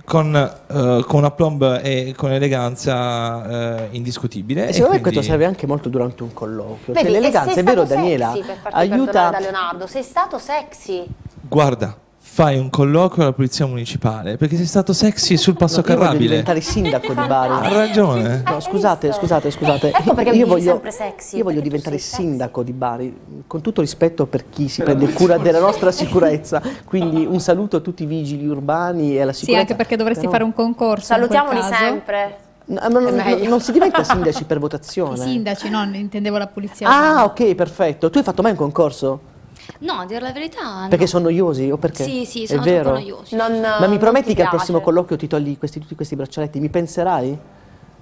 con, eh, con aplomb e con eleganza eh, indiscutibile. E e secondo me quindi- questo serve anche molto durante un colloquio. Vedi, cioè, l'eleganza, è vero Daniela, sexy per aiuta... da Leonardo, sei stato sexy. Guarda, fai un colloquio alla polizia municipale perché sei stato sexy sul passo voglio carrabile. diventare sindaco di Bari. Ha ragione. No, scusate, scusate, scusate. Ecco perché io voglio, sempre sexy, io voglio diventare sexy. sindaco di Bari, con tutto rispetto per chi si prende cura della nostra sicurezza. Quindi un saluto a tutti i vigili urbani e alla Sì, sicurezza. anche perché dovresti Però- fare un concorso. Salutiamoli sempre. No, È meglio. non si diventa sindaci per *laughs* I votazione. sindaci, no, intendevo la polizia. Ah, ok, perfetto. Tu hai fatto mai un concorso? No, a dire la verità, no. Perché sono noiosi o perché? Sì, sì, È sono vero? troppo noiosi. Non, Ma mi prometti ti che al prossimo colloquio ti togli questi, tutti questi braccialetti? Mi penserai?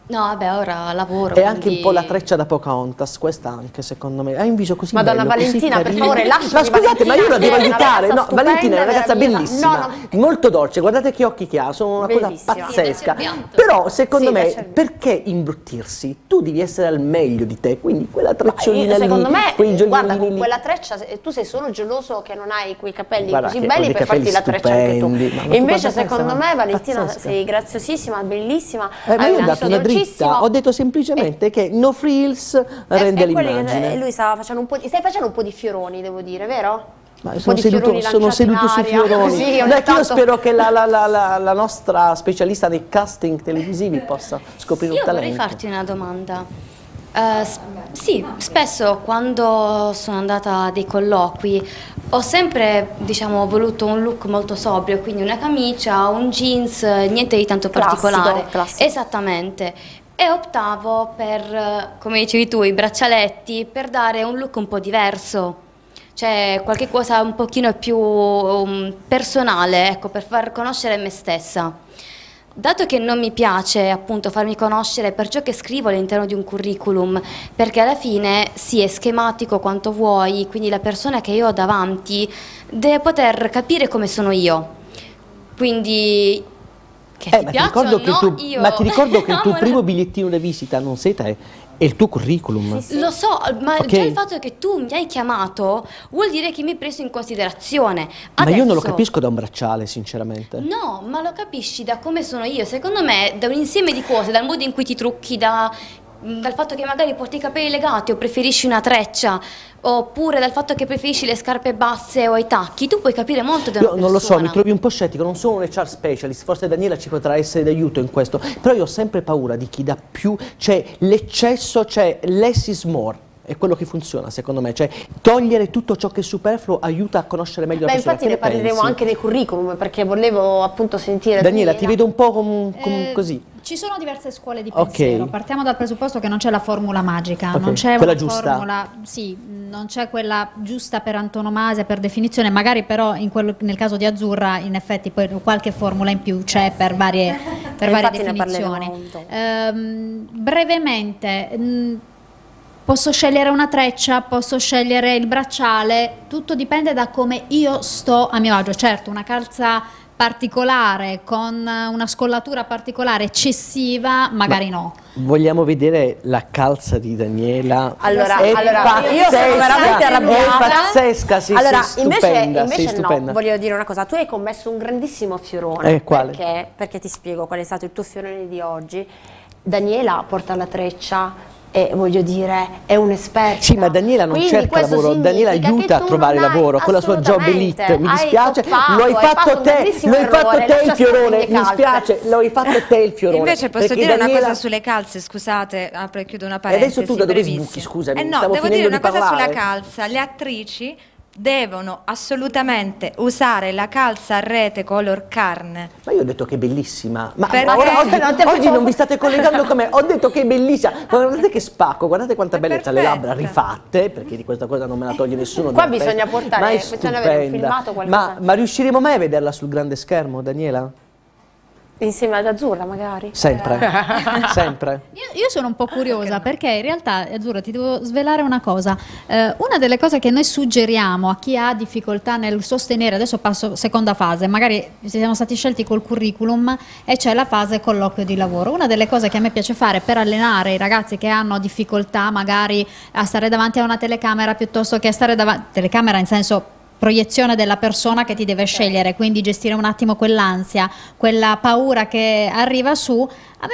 No, vabbè, ora lavoro. E anche quindi- un po' la treccia da Pocahontas, questa anche secondo me. Hai un viso così Madonna bello, così Valentina, per carino. favore, lasciami Ma scusate, ma io la devo è aiutare. No, Valentina è una ragazza bellissima, No, molto dolce. Guardate che occhi che ha, sono una cosa Bellissima. pazzesca. Lascia il pianto. Però secondo Sì, me, lascia perché imbruttirsi? Tu devi essere al meglio di te, quindi quella trecciolina Io, secondo lì, me, quei guarda, con lì. quella treccia, tu sei solo geloso che non hai quei capelli Guarda così belli per farti la treccia anche tu. E invece, secondo me, Valentina, pazzesca. sei graziosissima, bellissima. Eh, ma hai io ho dato una dritta, ho detto semplicemente che no frills rende e che- l'immagine. lui stava facendo un po' di, stai facendo un po' di fioroni, devo dire, vero? Ma sono seduto, sono seduto sui aria. fioroni. Sì, ogni che io tanto- spero che la, la- la- la- nostra specialista nei casting televisivi possa scoprire Io un vorrei talento. farti una domanda. S- sì, spesso quando sono andata a dei colloqui ho sempre diciamo, voluto un look molto sobrio, quindi una camicia, un jeans, niente di tanto Classico, particolare. classico. Esattamente. E optavo per, come dicevi tu, i braccialetti per dare un look un po' diverso. Cioè qualche cosa un pochino più um, personale, ecco, per far conoscere me stessa. Dato che non mi piace appunto farmi conoscere per ciò che scrivo all'interno di un curriculum, perché alla fine sì è schematico quanto vuoi, quindi la persona che io ho davanti deve poter capire come sono io. Quindi che Eh, ti ma, ti piaccia ricordo o che il no, tuo, io ma ti ricordo che il tuo *laughs* primo bigliettino da visita non sei te, è il tuo curriculum. Lo so, ma Ok. già il fatto che tu mi hai chiamato vuol dire che mi hai preso in considerazione. Ma io non lo Adesso- capisco da un bracciale, sinceramente. No, ma lo capisci da come sono io. Secondo me, da un insieme di cose, dal modo in cui ti trucchi, da- dal fatto che magari porti i capelli legati o preferisci una treccia, oppure dal fatto che preferisci le scarpe basse o i tacchi, tu puoi capire molto da una Io non lo so, persona. mi trovi un po' scettico, non sono un HR specialist, forse Daniela ci potrà essere d'aiuto in questo, però io ho sempre paura di chi dà più, cioè l'eccesso, cioè less is more. È quello che funziona secondo me, cioè togliere tutto ciò che è superfluo aiuta a conoscere meglio Beh, la persona. infatti ne Che parleremo pensi? anche nei curriculum perché volevo appunto sentire Daniela, ti vedo un po' com- com- Eh, così. Ci sono diverse scuole di pensiero. Partiamo dal presupposto che non c'è la formula magica, Ok, non c'è quella una giusta. formula, sì, non c'è quella giusta per antonomasia, per definizione, magari però in quello- nel caso di Azzurra in effetti poi qualche formula in più c'è per varie, *laughs* per varie definizioni. Ehm, brevemente, mh, posso scegliere una treccia, posso scegliere il bracciale, tutto dipende da come io sto a mio agio. Certo, una calza particolare con una scollatura particolare eccessiva, magari no. Vogliamo vedere la calza di Daniela? Allora, È allora, io sono veramente arrabbiata. È pazzesca, sì, allora, sei invece, stupenda, invece sei no, stupenda. voglio dire una cosa, tu hai commesso un grandissimo fiorone. Eh, quale? Perché? Perché ti spiego qual è stato il tuo fiorone di oggi. Daniela porta la treccia e voglio dire è un'esperta. Sì, ma Daniela non Quindi cerca lavoro, Daniela aiuta a trovare lavoro con la sua job elite. Mi dispiace, lo hai fatto un te, lo hai fatto te il fiorone, mi dispiace, lo hai fatto te il fiorone. Invece posso dire una Daniela- cosa sulle calze, scusate, apro e chiudo una E parentesi. adesso tu da dove sbuchi, scusami? Eh no, Stavo devo dire una di cosa sulla calza. Le attrici devono assolutamente usare la calza a rete color carne. Ma io ho detto che è bellissima. Ma Perché? ora oggi, Non oggi posso- non vi state collegando con me. Ho detto che è bellissima. *laughs* Guardate che spacco, guardate quanta bellezza. Le labbra rifatte, perché di questa cosa non me la toglie nessuno. Qua bisogna pezzo. portare- Ma è bisogna avere un filmato, qualcosa. Ma, ma riusciremo mai a vederla sul grande schermo, Daniela? Insieme ad Azzurra magari. Sempre. *laughs* Sempre. Io, io sono un po' curiosa perché in realtà, Azzurra, ti devo svelare una cosa. Eh, una delle cose che noi suggeriamo a chi ha difficoltà nel sostenere, adesso passo seconda fase, magari siamo stati scelti col curriculum e c'è la fase colloquio di lavoro. Una delle cose che a me piace fare per allenare i ragazzi che hanno difficoltà magari a stare davanti a una telecamera piuttosto che a stare davanti, telecamera in senso proiezione della persona che ti deve scegliere, quindi gestire un attimo quell'ansia, quella paura che arriva su. A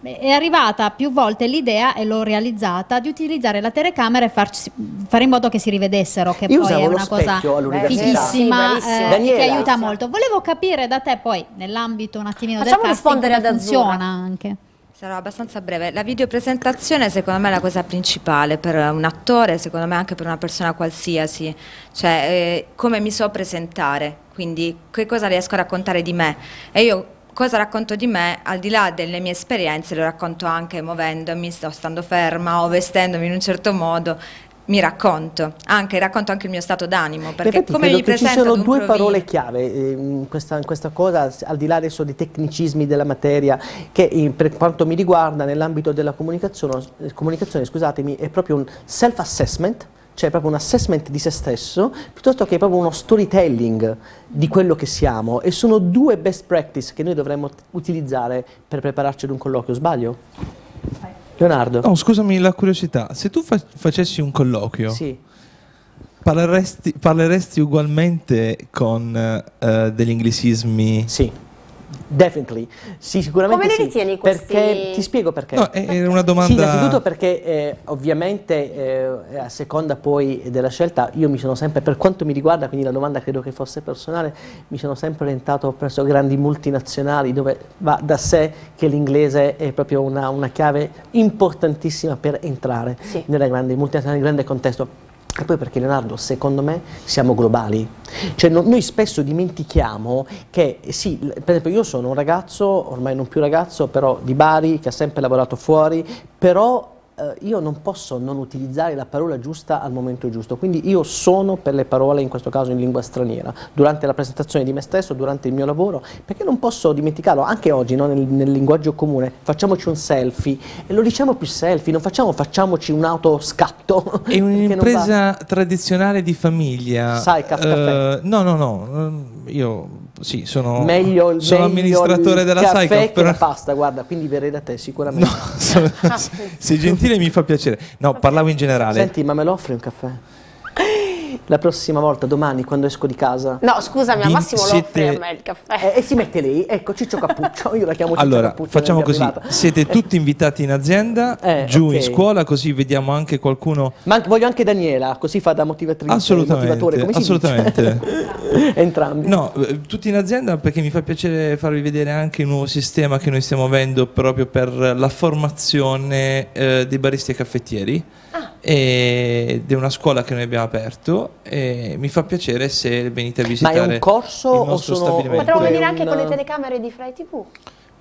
me è arrivata più volte l'idea, e l'ho realizzata, di utilizzare la telecamera e farci- fare in modo che si rivedessero, che Io poi è una cosa fighissima, Sì, eh, che aiuta molto. Volevo capire da te poi, nell'ambito un attimino Facciamo del casting, rispondere come ad funziona anche. Sarò abbastanza breve. La videopresentazione secondo me è la cosa principale per un attore, secondo me anche per una persona qualsiasi, cioè eh, come mi so presentare, quindi che cosa riesco a raccontare di me. E io cosa racconto di me, al di là delle mie esperienze, lo racconto anche muovendomi, stando ferma o vestendomi in un certo modo. Mi racconto, anche, racconto anche il mio stato d'animo, perché effetti come credo mi che ci presento sono due provino? parole chiave eh, in questa, in questa cosa, al di là adesso dei tecnicismi della materia, che eh, per quanto mi riguarda nell'ambito della comunicazione, eh, comunicazione scusatemi, è proprio un self-assessment, cioè proprio un assessment di se stesso, piuttosto che proprio uno storytelling di quello che siamo. E sono due best practice che noi dovremmo utilizzare per prepararci ad un colloquio, sbaglio? Leonardo? Oh, scusami la curiosità, se tu fa- facessi un colloquio, Sì. parleresti, parleresti ugualmente con eh, degli inglesismi? Sì. Definitely, sì, sicuramente Come li sì, ritieni questi- Perché ti spiego perché. No, è- è una domanda- Sì, innanzitutto perché eh, ovviamente eh, a seconda poi della scelta io mi sono sempre, per quanto mi riguarda, quindi la domanda credo che fosse personale, mi sono sempre orientato verso grandi multinazionali dove va da sé che l'inglese è proprio una, una chiave importantissima per entrare nella grande multinazionale, nel grande contesto. E poi perché Leonardo, secondo me, siamo globali. Cioè no- noi spesso dimentichiamo che, sì, per esempio io sono un ragazzo, ormai non più ragazzo, però di Bari, che ha sempre lavorato fuori, però eh, io non posso non utilizzare la parola giusta al momento giusto. Quindi io sono per le parole, in questo caso in lingua straniera, durante la presentazione di me stesso, durante il mio lavoro, perché non posso dimenticarlo, anche oggi no, nel, nel linguaggio comune, facciamoci un selfie, e lo diciamo più selfie, non facciamo facciamoci un autoscatto. È *laughs* un'impresa tradizionale di famiglia. Sai, caffè, Eh, caffè. no, no, no, ehm, io sì, sono, meglio, sono meglio amministratore della che però la pasta, guarda, quindi verrei da te sicuramente. *laughs* sei gentile mi fa piacere. No, parlavo in generale. Senti, ma me lo offri un caffè? La prossima volta, domani, quando esco di casa. No, scusami, al massimo lo siete- offri a me il caffè. E, e si mette lei, ecco Ciccio Cappuccio, io la chiamo Ciccio Allora, Cappuccio. facciamo nella così, siete tutti invitati in azienda, Eh, giù ok. in scuola, così vediamo anche qualcuno... Ma voglio anche Daniela, così fa da motivatrice, Assolutamente, motivatore, come si assolutamente. *laughs* Entrambi. No, eh, tutti in azienda perché mi fa piacere farvi vedere anche il nuovo sistema che noi stiamo avendo proprio per la formazione eh, dei baristi e caffettieri. Ed è una scuola che noi abbiamo aperto e mi fa piacere se venite a Ma visitare è un corso il o nostro sono... stabilimento. Potremmo venire anche un- con le telecamere di Fry TV.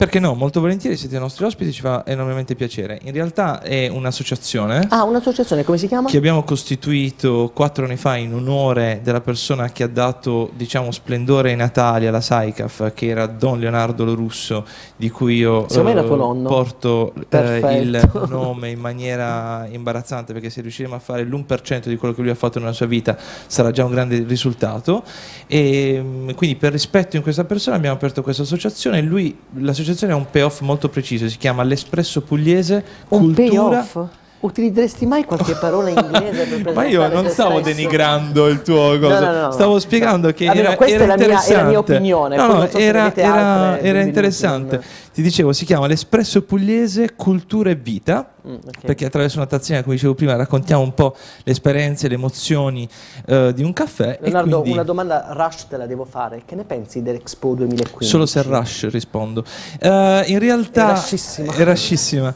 Perché no? Molto volentieri siete i nostri ospiti, ci fa enormemente piacere. In realtà è un'associazione Ah, un'associazione, come si chiama? che abbiamo costituito quattro anni fa in onore della persona che ha dato diciamo splendore ai Natali alla SAICAF che era Don Leonardo Lorusso di cui io nonno. porto eh, il *laughs* nome in maniera imbarazzante perché se riusciremo a fare l'1% di quello che lui ha fatto nella sua vita sarà già un grande risultato e mm, quindi per rispetto in questa persona abbiamo aperto questa associazione lui l'associazione ha un payoff molto preciso si chiama l'Espresso Pugliese Un Cultura payoff? Utilizzeresti mai qualche parola inglese per *laughs* Ma io non stavo stesso? denigrando il tuo cosa, no, no, no. stavo spiegando che Almeno era, questa era è la mia- è la mia interessante. opinione, No, so era, era- era interessante. in- Ti dicevo, si chiama l'Espresso Pugliese Cultura e Vita, Mm, ok. perché attraverso una tazzina, come dicevo prima, raccontiamo un po' le esperienze, le emozioni eh, di un caffè. Leonardo, quindi una domanda rush te la devo fare. Che ne pensi dell'Expo 2015? Solo se rush rispondo. Eh, in realtà È rushissima. è rushissima.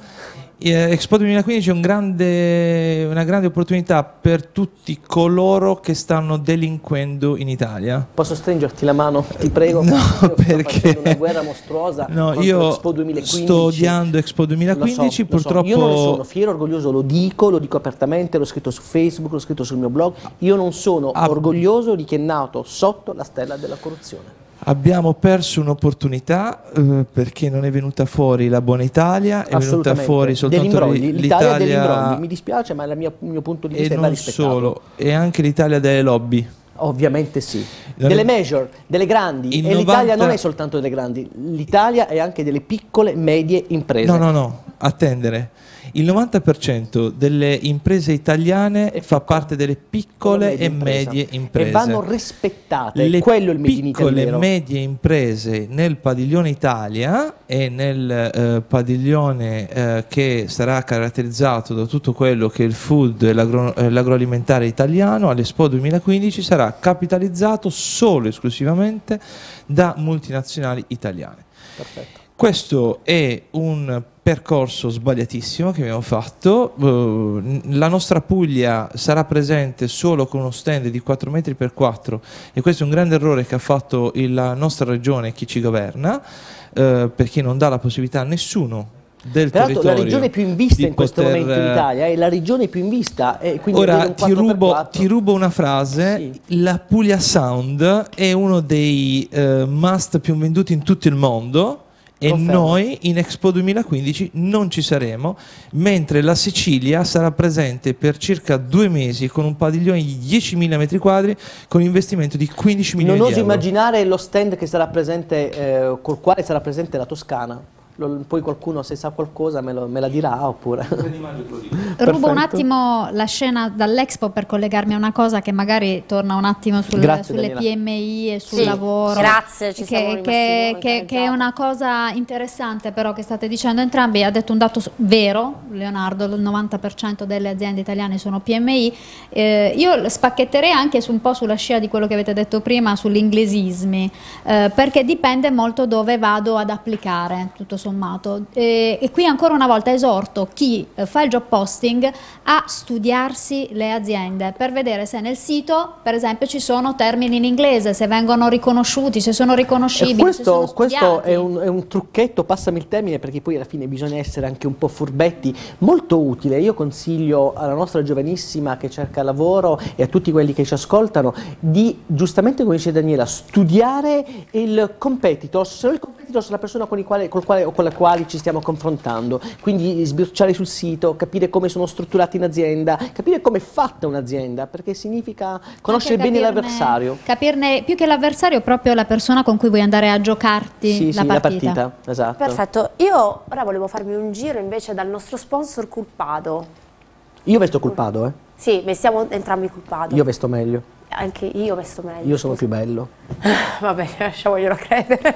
Eh, Expo 2015 è un grande- una grande opportunità per tutti coloro che stanno delinquendo in Italia. Posso stringerti la mano, ti prego? *laughs* No, sto perché- facendo una guerra mostruosa No, io l'Expo 2015. sto odiando Expo 2015, Lo so, lo so. purtroppo Io non ne sono fiero, orgoglioso, lo dico, lo dico apertamente, l'ho scritto su Facebook, l'ho scritto sul mio blog. Io non sono Ah. orgoglioso di chi è nato sotto la stella della corruzione. Abbiamo perso un'opportunità eh, perché non è venuta fuori la buona Italia, è venuta fuori soltanto L'Italia ha degli imbrogli. l'Italia Mi dispiace, ma il mio, punto di e vista va non rispettato. solo, e anche l'Italia delle lobby. Ovviamente sì. Non Delle major, delle grandi. E l'Italia 90 non è soltanto delle grandi, l'Italia è anche delle piccole, medie imprese. No, no, no, attendere. Il 90% delle imprese italiane fa parte delle piccole e medie imprese. E vanno rispettate, Le quello è il made in Italy piccole e medie imprese nel padiglione Italia e nel eh, padiglione eh, che sarà caratterizzato da tutto quello che è il food e l'agro- eh, l'agroalimentare italiano all'Expo 2015 sarà capitalizzato solo e esclusivamente da multinazionali italiane. Perfetto. Questo è un percorso sbagliatissimo che abbiamo fatto. Eh, la nostra Puglia sarà presente solo con uno stand di 4 metri per 4 e questo è un grande errore che ha fatto la nostra regione e chi ci governa. Eh, perché non dà la possibilità a nessuno del Peraltro la territorio regione più in vista in questo poter, momento in Italia è la regione più in vista e Ora ti 4x4 rubo, ti rubo una frase, la Puglia Sound è uno dei eh, must più venduti in tutto il mondo e Confermo. noi in Expo 2015 non ci saremo, mentre la Sicilia sarà presente per circa due mesi con un padiglione di 10.000 metri quadri con un investimento di 15 milioni Non di oso euro. immaginare lo stand che sarà presente, eh, col quale sarà presente la Toscana. Lo- poi qualcuno se sa qualcosa me, lo- me la dirà oppure... *laughs* Rubo un attimo la scena dall'Expo per collegarmi a una cosa che magari torna un attimo sul- Grazie, sulle Daniela. PMI e sul Sì, lavoro. grazie, ci che, che- che- che è una cosa interessante però che state dicendo entrambi. Ha detto un dato vero, Leonardo, il 90% delle aziende italiane sono PMI. Eh, io spacchetterei anche su un po' sulla scia di quello che avete detto prima sugli inglesismi, eh, perché dipende molto dove vado ad applicare, tutto sommato. E, e qui ancora una volta esorto chi eh, fa il job posting a studiarsi le aziende per vedere se nel sito, per esempio, ci sono termini in inglese, se vengono riconosciuti, se sono E riconoscibili, sono questo, questo è, un, è un trucchetto, passami il termine, perché poi alla fine bisogna essere anche un po' furbetti, molto utile. Io consiglio alla nostra giovanissima che cerca lavoro e a tutti quelli che ci ascoltano di, giustamente come dice Daniela, studiare il competitors, se no il competitors è la persona con, i quali, col quale o con la quale ci stiamo confrontando. Quindi sbirciare sul sito, capire come sono strutturati in azienda, capire come è fatta un'azienda, perché significa conoscere Anche bene capirne- l'avversario. Capirne più che l'avversario, proprio la persona con cui vuoi andare a giocarti Sì, la sì, partita. la partita, esatto. Perfetto, io ora volevo farmi un giro invece dal nostro sponsor Culpado. Io vesto culpato, eh. Sì, vestiamo entrambi Culpado. Io vesto meglio. Anche io vesto meglio. Io sono più bello. Vabbè, *laughs* lasciamoglielo credere.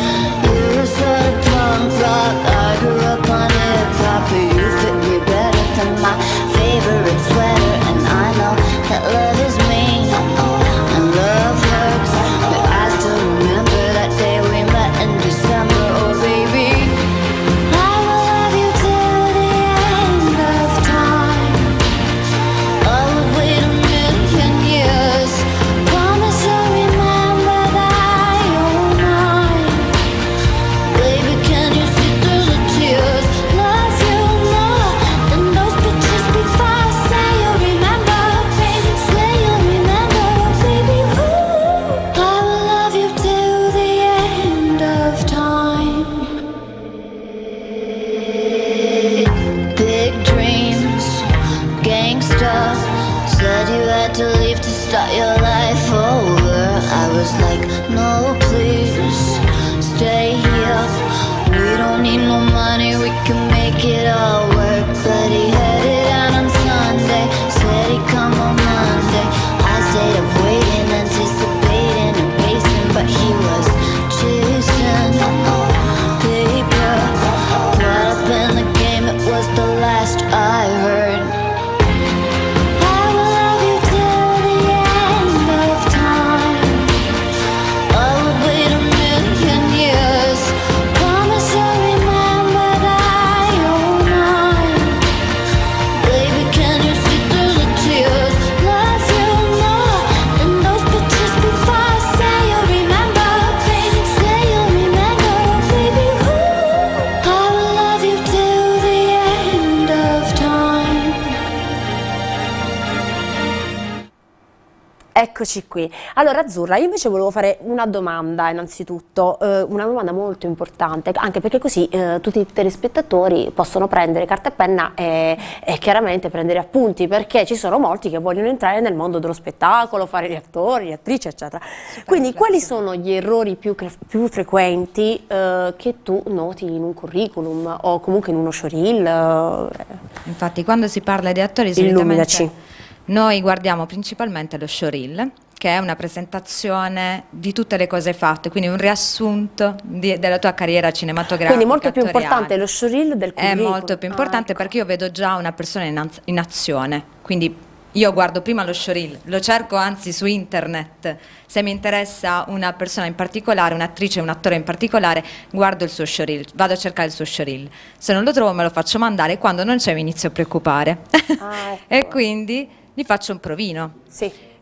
Eccoci qui. Allora Azzurra, io invece volevo fare una domanda innanzitutto, eh, una domanda molto importante, anche perché così eh, tutti i telespettatori possono prendere carta e penna e, e chiaramente prendere appunti, perché ci sono molti che vogliono entrare nel mondo dello spettacolo, fare gli attori, le attrici, eccetera. Quindi quali sono gli errori più, più frequenti eh, che tu noti in un curriculum o comunque in uno showreel? Infatti quando si parla di attori Illuminaci. Noi guardiamo principalmente lo showreel che è una presentazione di tutte le cose fatte, quindi un riassunto di- della tua carriera cinematografica. Quindi molto più attoriale. importante lo showreel del È curriculum. molto più importante perché io vedo già una persona in, az- in azione, quindi io guardo prima lo showreel, lo cerco anzi su internet, se mi interessa una persona in particolare, un'attrice, un attore in particolare, guardo il suo showreel, vado a cercare il suo showreel. Se non lo trovo me lo faccio mandare quando non c'è mi inizio a preoccupare. *laughs* e quindi gli faccio un provino.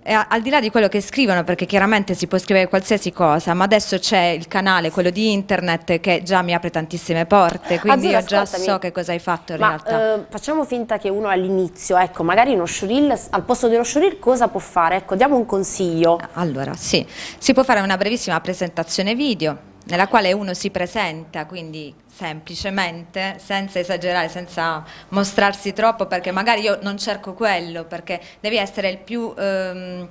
E a- al di là di quello che scrivono, perché chiaramente si può scrivere qualsiasi cosa, ma adesso c'è il canale, quello di internet, che già mi apre tantissime porte, quindi Azzurra, io già ascoltami. so che cosa hai fatto in Ma realtà. eh, facciamo finta che uno all'inizio, ecco, magari uno showreel, al posto dello showreel cosa può fare? Ecco, diamo un consiglio. Allora, sì, si può fare una brevissima presentazione video nella quale uno si presenta, quindi semplicemente, senza esagerare, senza mostrarsi troppo, perché magari io non cerco quello, perché devi essere il più... ehm,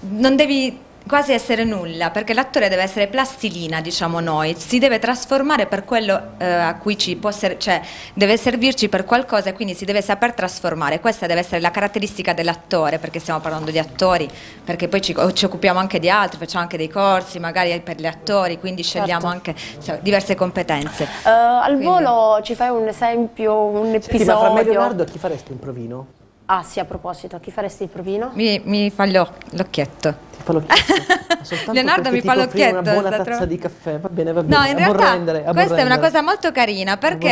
non devi quasi essere nulla, perché l'attore deve essere plastilina, diciamo noi, si deve trasformare per quello eh, a cui ci può ser- cioè deve servirci per qualcosa e quindi si deve saper trasformare. Questa deve essere la caratteristica dell'attore, perché stiamo parlando di attori, perché poi ci, ci occupiamo anche di altri, facciamo anche dei corsi magari per gli attori, quindi scegliamo Certo. anche insomma, diverse competenze. Eh, al volo ci fai un esempio, un Senti, ma fra me e episodio? Leonardo a chi faresti un provino? Ah sì, a proposito, a chi faresti il provino? Mi, mi fa l'oc- l'occhietto. Ti fa l'occhietto? *laughs* Soltanto Leonardo mi ti fa l'occhietto, Una buona tazza tro- di caffè, va bene, va bene. No, in realtà vorrendere, a questa è una cosa molto carina perché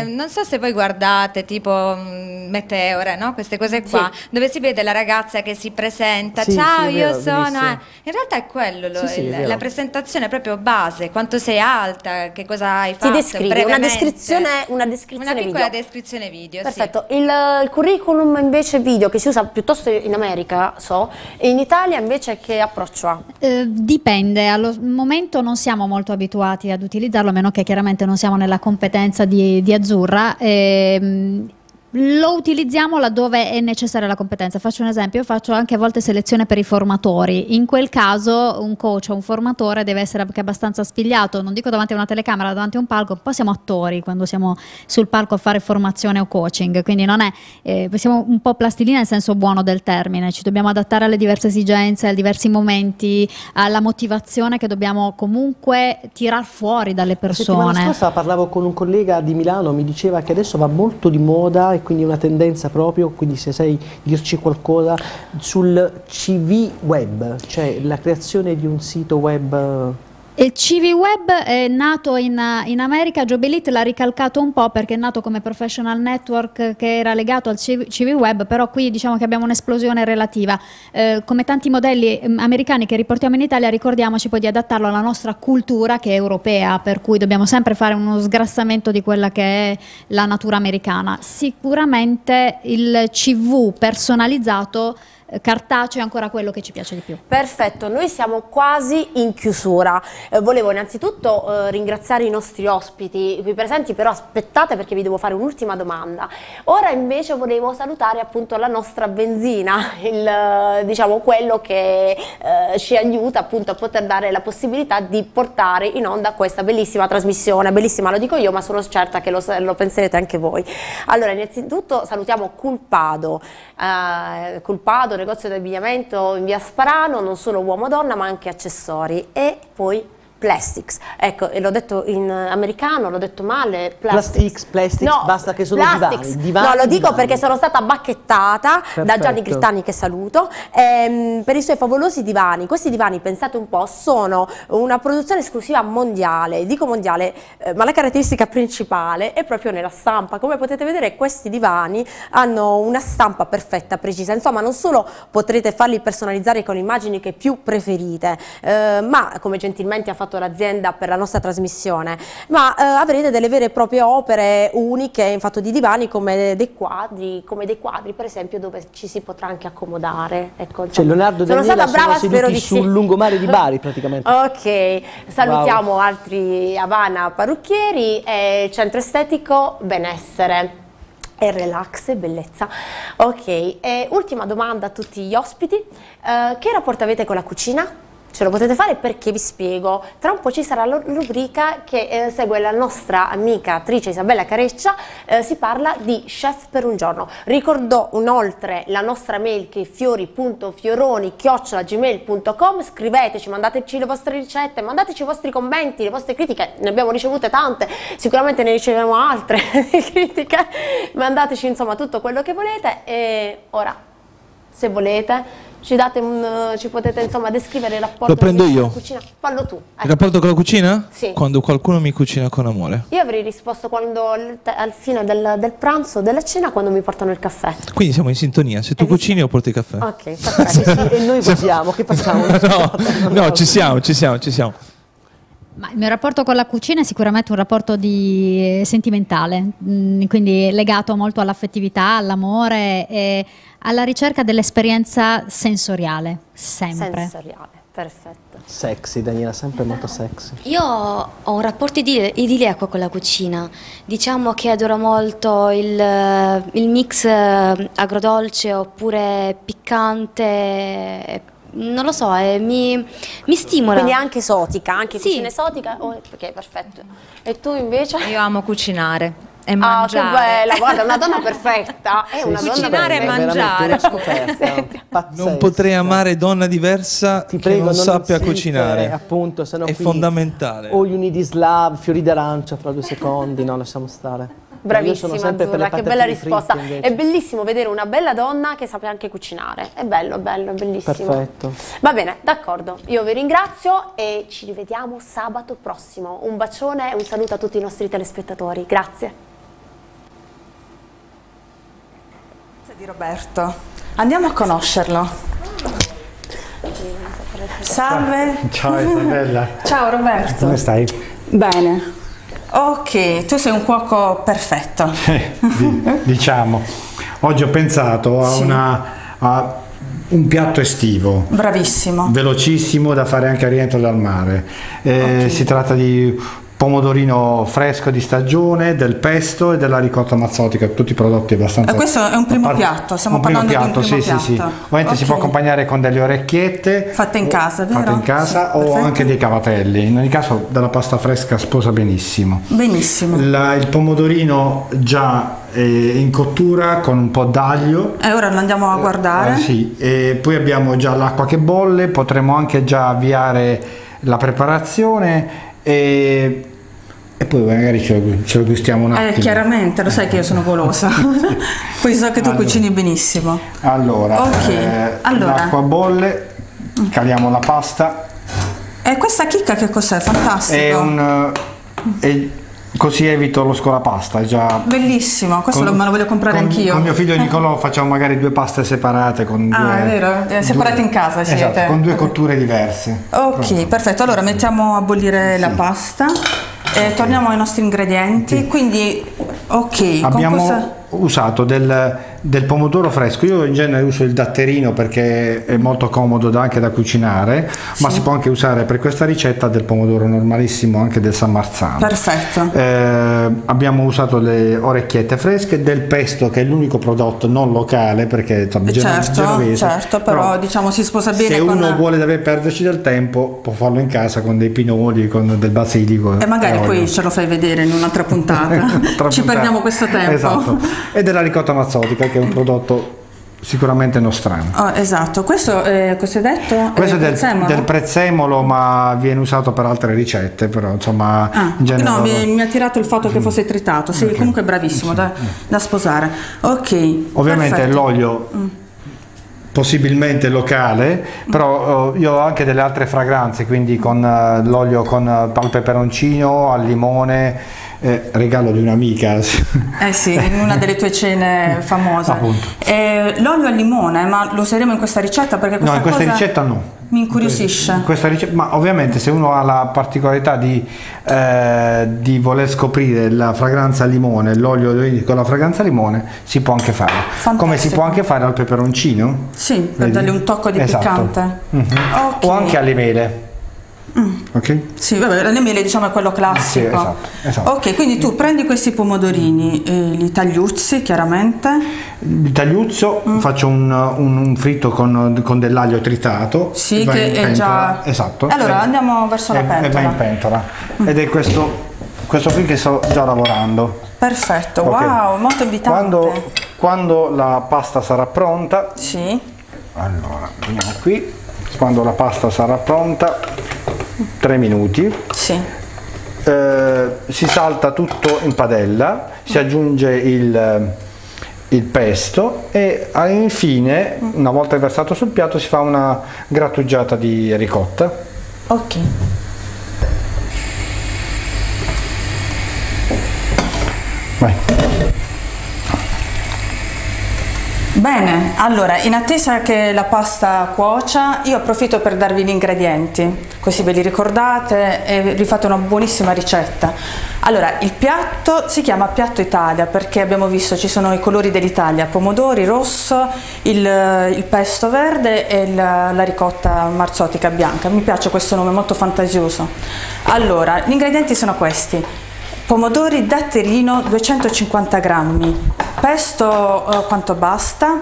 eh, non so se voi guardate tipo mm, Meteore, no? queste cose qua, dove si vede la ragazza che si presenta, Sì, ciao sì, io vero, sono... benissimo. eh. In realtà è quello, lo- Sì, sì, il- la presentazione proprio base, quanto sei alta, che cosa hai Ti fatto. descrivi, una descrizione, una descrizione Una piccola video. descrizione video, Perfetto, il, il curriculum invece video che si usa piuttosto in America, so, e in Italia invece che approccio ha? Eh, dipende, allo momento non siamo molto abituati ad utilizzarlo, a meno che chiaramente non siamo nella competenza di, di Azzurra. Ehm, lo utilizziamo laddove è necessaria la competenza. Faccio un esempio, io faccio anche a volte selezione per i formatori. In quel caso un coach o un formatore deve essere anche abbastanza spigliato, non dico davanti a una telecamera, davanti a un palco, poi siamo attori quando siamo sul palco a fare formazione o coaching, quindi non è, eh, siamo un po' plastilina nel senso buono del termine, ci dobbiamo adattare alle diverse esigenze, ai diversi momenti, alla motivazione che dobbiamo comunque tirar fuori dalle La settimana persone. scorsa parlavo con un collega di Milano, mi diceva che adesso va molto di moda quindi una tendenza proprio, quindi se sai dirci qualcosa sul CV web, cioè la creazione di un sito web. Il CV Web è nato in, in America, Job Elite l'ha ricalcato un po' perché è nato come professional network che era legato al CV, Web, però qui diciamo che abbiamo un'esplosione relativa. Eh, come tanti modelli ehm, americani che riportiamo in Italia, ricordiamoci poi di adattarlo alla nostra cultura che è europea, per cui dobbiamo sempre fare uno sgrassamento di quella che è la natura americana. Sicuramente il CV personalizzato cartaceo è ancora quello che ci piace di più. Perfetto, noi siamo quasi in chiusura. Eh, volevo innanzitutto eh, ringraziare i nostri ospiti qui presenti, però aspettate perché vi devo fare un'ultima domanda. Ora invece volevo salutare appunto la nostra benzina, *laughs* il, eh, diciamo quello che eh, ci aiuta appunto a poter dare la possibilità di portare in onda questa bellissima trasmissione. Bellissima lo dico io, ma sono certa che lo, lo penserete anche voi. Allora, innanzitutto salutiamo Culpado, eh, Culpado, negozio di abbigliamento in via Sparano, non solo uomo-donna ma anche accessori e poi Plastics, ecco, e l'ho detto in americano, l'ho detto male. Plastics, plastics, No, basta che sono Plastics. divani. divani no, lo dico divani. perché sono stata bacchettata da Perfetto. Gianni Grittani che saluto ehm, per i suoi favolosi divani. Questi divani, pensate un po', sono una produzione esclusiva mondiale. Dico mondiale, eh, ma la caratteristica principale è proprio nella stampa. Come potete vedere, questi divani hanno una stampa perfetta, precisa. Insomma, non solo potrete farli personalizzare con immagini che più preferite, eh, ma come gentilmente ha fatto soltanto l'azienda per la nostra trasmissione, ma eh, avrete delle vere e proprie opere uniche in fatto di divani come dei quadri, come dei quadri per esempio dove ci si potrà anche accomodare. Ecco, Cioè. Leonardo sono Daniela stata brava, sono seduti di sì. sul lungomare di Bari praticamente. *laughs* Ok, salutiamo altri Havana parrucchieri e centro estetico benessere e relax e bellezza. Ok, e ultima domanda a tutti gli ospiti, Eh, che rapporto avete con la cucina? Ce lo potete fare perché vi spiego. Tra un po' ci sarà la rubrica che eh, segue la nostra amica attrice Isabella Careccia, eh, si parla di chef per un giorno. Ricordo inoltre la nostra mail che è fiori.fioroni.gmail.com, scriveteci, mandateci le vostre ricette, mandateci i vostri commenti, le vostre critiche, ne abbiamo ricevute tante, sicuramente ne riceveremo altre *laughs* critiche, mandateci insomma tutto quello che volete. E ora se volete ci, date un, ci potete insomma descrivere il rapporto Lo prendo con la io. cucina. Fallo tu. Il ecco. rapporto con la cucina? Sì. Quando qualcuno mi cucina con amore. Io avrei risposto quando al, fine del, del pranzo, della cena, quando mi portano il caffè. Quindi siamo in sintonia. Se tu cucini io porto il caffè. Ok, perfetto. *laughs* e noi votiamo, che facciamo? *laughs* no, no, ci siamo, ci siamo, ci siamo. Ma il mio rapporto con la cucina è sicuramente un rapporto di- eh, sentimentale, mm, quindi legato molto all'affettività, all'amore e alla ricerca dell'esperienza sensoriale, sempre. Sensoriale, perfetto. Sexy, Daniela, sempre molto sexy. Io ho un rapporto idil- idilliaco con la cucina, diciamo che adoro molto il, eh, il mix eh, agrodolce oppure piccante, non lo so, eh, mi, mi stimola. Quindi anche esotica, anche Sì. cucina esotica. Oh, ok, perfetto. E tu invece? Io amo cucinare e Ah, che mangiare. bella, guarda, *laughs* una donna perfetta. È una donna Cucinare e perfetta. mangiare. *laughs* Non potrei amare donna diversa che prego, non non sappia insistere, cucinare. appunto, se no È qui- fondamentale. All you need is love, fiori d'arancia fra due secondi, no, lasciamo stare. Bravissima sono sempre per le Azzurra, che bella risposta. È bellissimo vedere una bella donna che sappia anche cucinare. È bello, bello, bellissimo. Perfetto. Va bene, d'accordo. Io vi ringrazio e ci rivediamo sabato prossimo. Un bacione e un saluto a tutti i nostri telespettatori. Grazie. Di Roberto. Andiamo a conoscerlo. Salve. Ciao Isabella. *laughs* Ciao Roberto. Come stai? Bene. Ok, tu sei un cuoco perfetto. *laughs* Di- diciamo, oggi ho pensato a, Sì. una, a un piatto estivo. Bravissimo. Velocissimo da fare anche a rientro dal mare. Eh, Si tratta di pomodorino fresco di stagione, del pesto e della ricotta mazzotica, tutti prodotti abbastanza... E questo è un primo parte- piatto, stiamo un primo parlando di un piatto, primo sì, sì, sì. piatto. Ovviamente si può accompagnare con delle orecchiette. Fatte in casa, vero? Fatte in casa Sì, o perfetto. anche dei cavatelli. In ogni caso della pasta fresca sposa benissimo. Benissimo. La- il pomodorino già eh, in cottura con un po' d'aglio. E ora lo andiamo a guardare. Eh, sì, e poi abbiamo già l'acqua che bolle, potremo anche già avviare la preparazione e, e poi magari ce lo, ce lo gustiamo un Eh, attimo. chiaramente, lo sai che io sono golosa. *laughs* Poi so che tu Allora. cucini benissimo. Allora, Ok, eh, allora. l'acqua bolle, caliamo la pasta. E questa chicca che cos'è? Fantastico. È un, eh, è- così evito lo scolapasta. è Già Bellissimo, questo Con- lo- me lo voglio comprare con, anch'io. Con mio figlio Nicolò facciamo magari due paste separate con Ah, due, è vero, eh, separate in casa siete. Esatto, con due cotture diverse. Ok, perfetto. Allora mettiamo a bollire la pasta. E torniamo ai nostri ingredienti. Quindi, ok, Abbiamo usato del, del pomodoro fresco, io in genere uso il datterino perché è molto comodo da- anche da cucinare, ma si può anche usare per questa ricetta del pomodoro normalissimo anche del San Marzano. Perfetto. Eh, abbiamo usato le orecchiette fresche, del pesto che è l'unico prodotto non locale perché insomma, geno- Certo, genovese. certo, però, diciamo si sposa bene se con uno vuole davvero perderci del tempo può farlo in casa con dei pinoli, con del basilico. E magari olio. poi ce lo fai vedere in un'altra puntata. *laughs* Ci puntata. perdiamo questo tempo. Esatto. E della ricotta mazzotica che è un prodotto sicuramente nostrano. Oh, esatto, questo, eh, questo è detto? Questo Eh, è del, prezzemolo? del prezzemolo ma viene usato per altre ricette, però insomma Ah, in genere... no, mi, mi ha tirato il fatto che fosse tritato. Sì, comunque bravissimo da, da sposare. Ok. Ovviamente l'olio Mm. Possibilmente locale, però eh, io ho anche delle altre fragranze, quindi con eh, l'olio con eh, al peperoncino, al limone, eh, regalo di un'amica. Eh sì, in una delle tue cene *laughs* famose. Eh, l'olio al limone, ma lo useremo in questa ricetta perché No, questa in questa cosa... ricetta no. Mi incuriosisce. Questa ma ovviamente se uno ha la particolarità di, eh, di voler scoprire la fragranza limone, l'olio con la fragranza limone, si può anche fare. Come si può anche fare al peperoncino. Sì, per Vedi? dargli un tocco di Esatto. piccante. Mhm. Ok. O anche alle mele. Ok? Sì, vabbè, le mele diciamo è quello classico. Sì, esatto, esatto. Ok, quindi tu prendi questi pomodorini, eh, li tagliuzzi chiaramente. Il tagliuzzo faccio un, un- un fritto con, con dell'aglio tritato. Sì, che è pentola. già- Esatto. Allora, E- andiamo verso la e- E va pentola. in pentola. Ed è questo, questo qui che sto già lavorando. Perfetto, Ok. wow, molto invitante. Quando, quando la pasta sarà pronta, Sì. allora veniamo qui. Quando la pasta sarà pronta, 3 minuti. Sì. Eh, si salta tutto in padella, si aggiunge il, il pesto e ah, infine, una volta versato sul piatto, si fa una grattugiata di ricotta. Ok. Bene, allora in attesa che la pasta cuocia, io approfitto per darvi gli ingredienti, così ve li ricordate e vi fate una buonissima ricetta. Allora, il piatto si chiama piatto Italia perché abbiamo visto ci sono i colori dell'Italia, pomodori rosso, il, il pesto verde e il- la ricotta marzotica bianca. Mi piace questo nome, molto fantasioso. Allora, gli ingredienti sono questi. Pomodori datterino 250 grammi, pesto eh, quanto basta,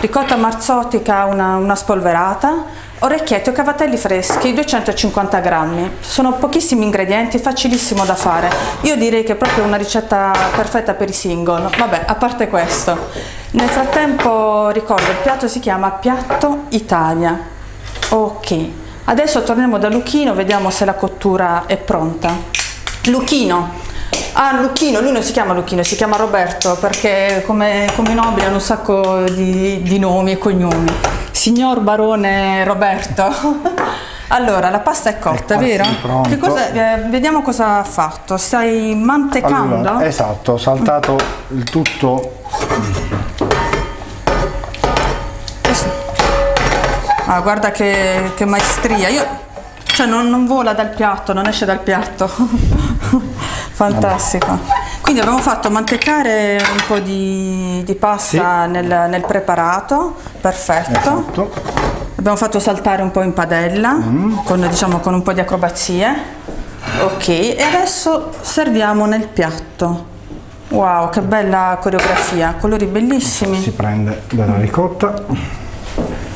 ricotta marzotica una, una spolverata, orecchiette o cavatelli freschi 250 grammi. Sono pochissimi ingredienti, facilissimo da fare. Io direi che è proprio una ricetta perfetta per i single. Vabbè, a parte questo. Nel frattempo ricordo il piatto si chiama piatto Italia. Ok, adesso torniamo da Luchino, vediamo se la cottura è pronta. Luchino. Ah, Luchino, lui non si chiama Luchino, si chiama Roberto perché come, come nobili hanno un sacco di, di nomi e cognomi. Signor Barone Roberto. *laughs* Allora, la pasta è cotta, Ecco, vero? sì, cosa- eh, vediamo cosa ha fatto. Stai mantecando? Allora, esatto, ho saltato il tutto. Ah, guarda che, che maestria. Io, cioè, non, non vola dal piatto, non esce dal piatto. *laughs* Fantastico. Quindi abbiamo fatto mantecare un po' di, di pasta nel, nel preparato. Perfetto. Esatto. Abbiamo fatto saltare un po' in padella con, diciamo, con un po' di acrobazie. Ok, e adesso serviamo nel piatto. Wow, che bella coreografia, colori bellissimi. Si prende della ricotta,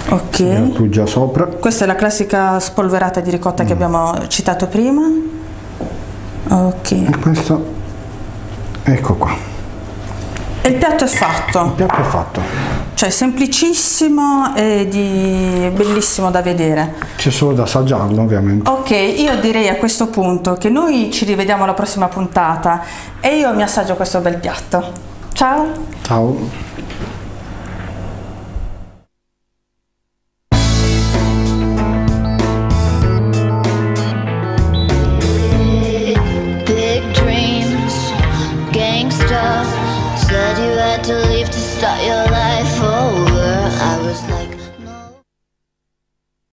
Ok. grattugia sopra. Questa è la classica spolverata di ricotta che abbiamo citato prima. Ok. E questo, ecco qua. E il piatto è fatto. Il piatto è fatto. Cioè semplicissimo e di... bellissimo da vedere. C'è solo da assaggiarlo ovviamente. Ok, io direi a questo punto che noi ci rivediamo alla prossima puntata e io mi assaggio questo bel piatto. Ciao! Ciao.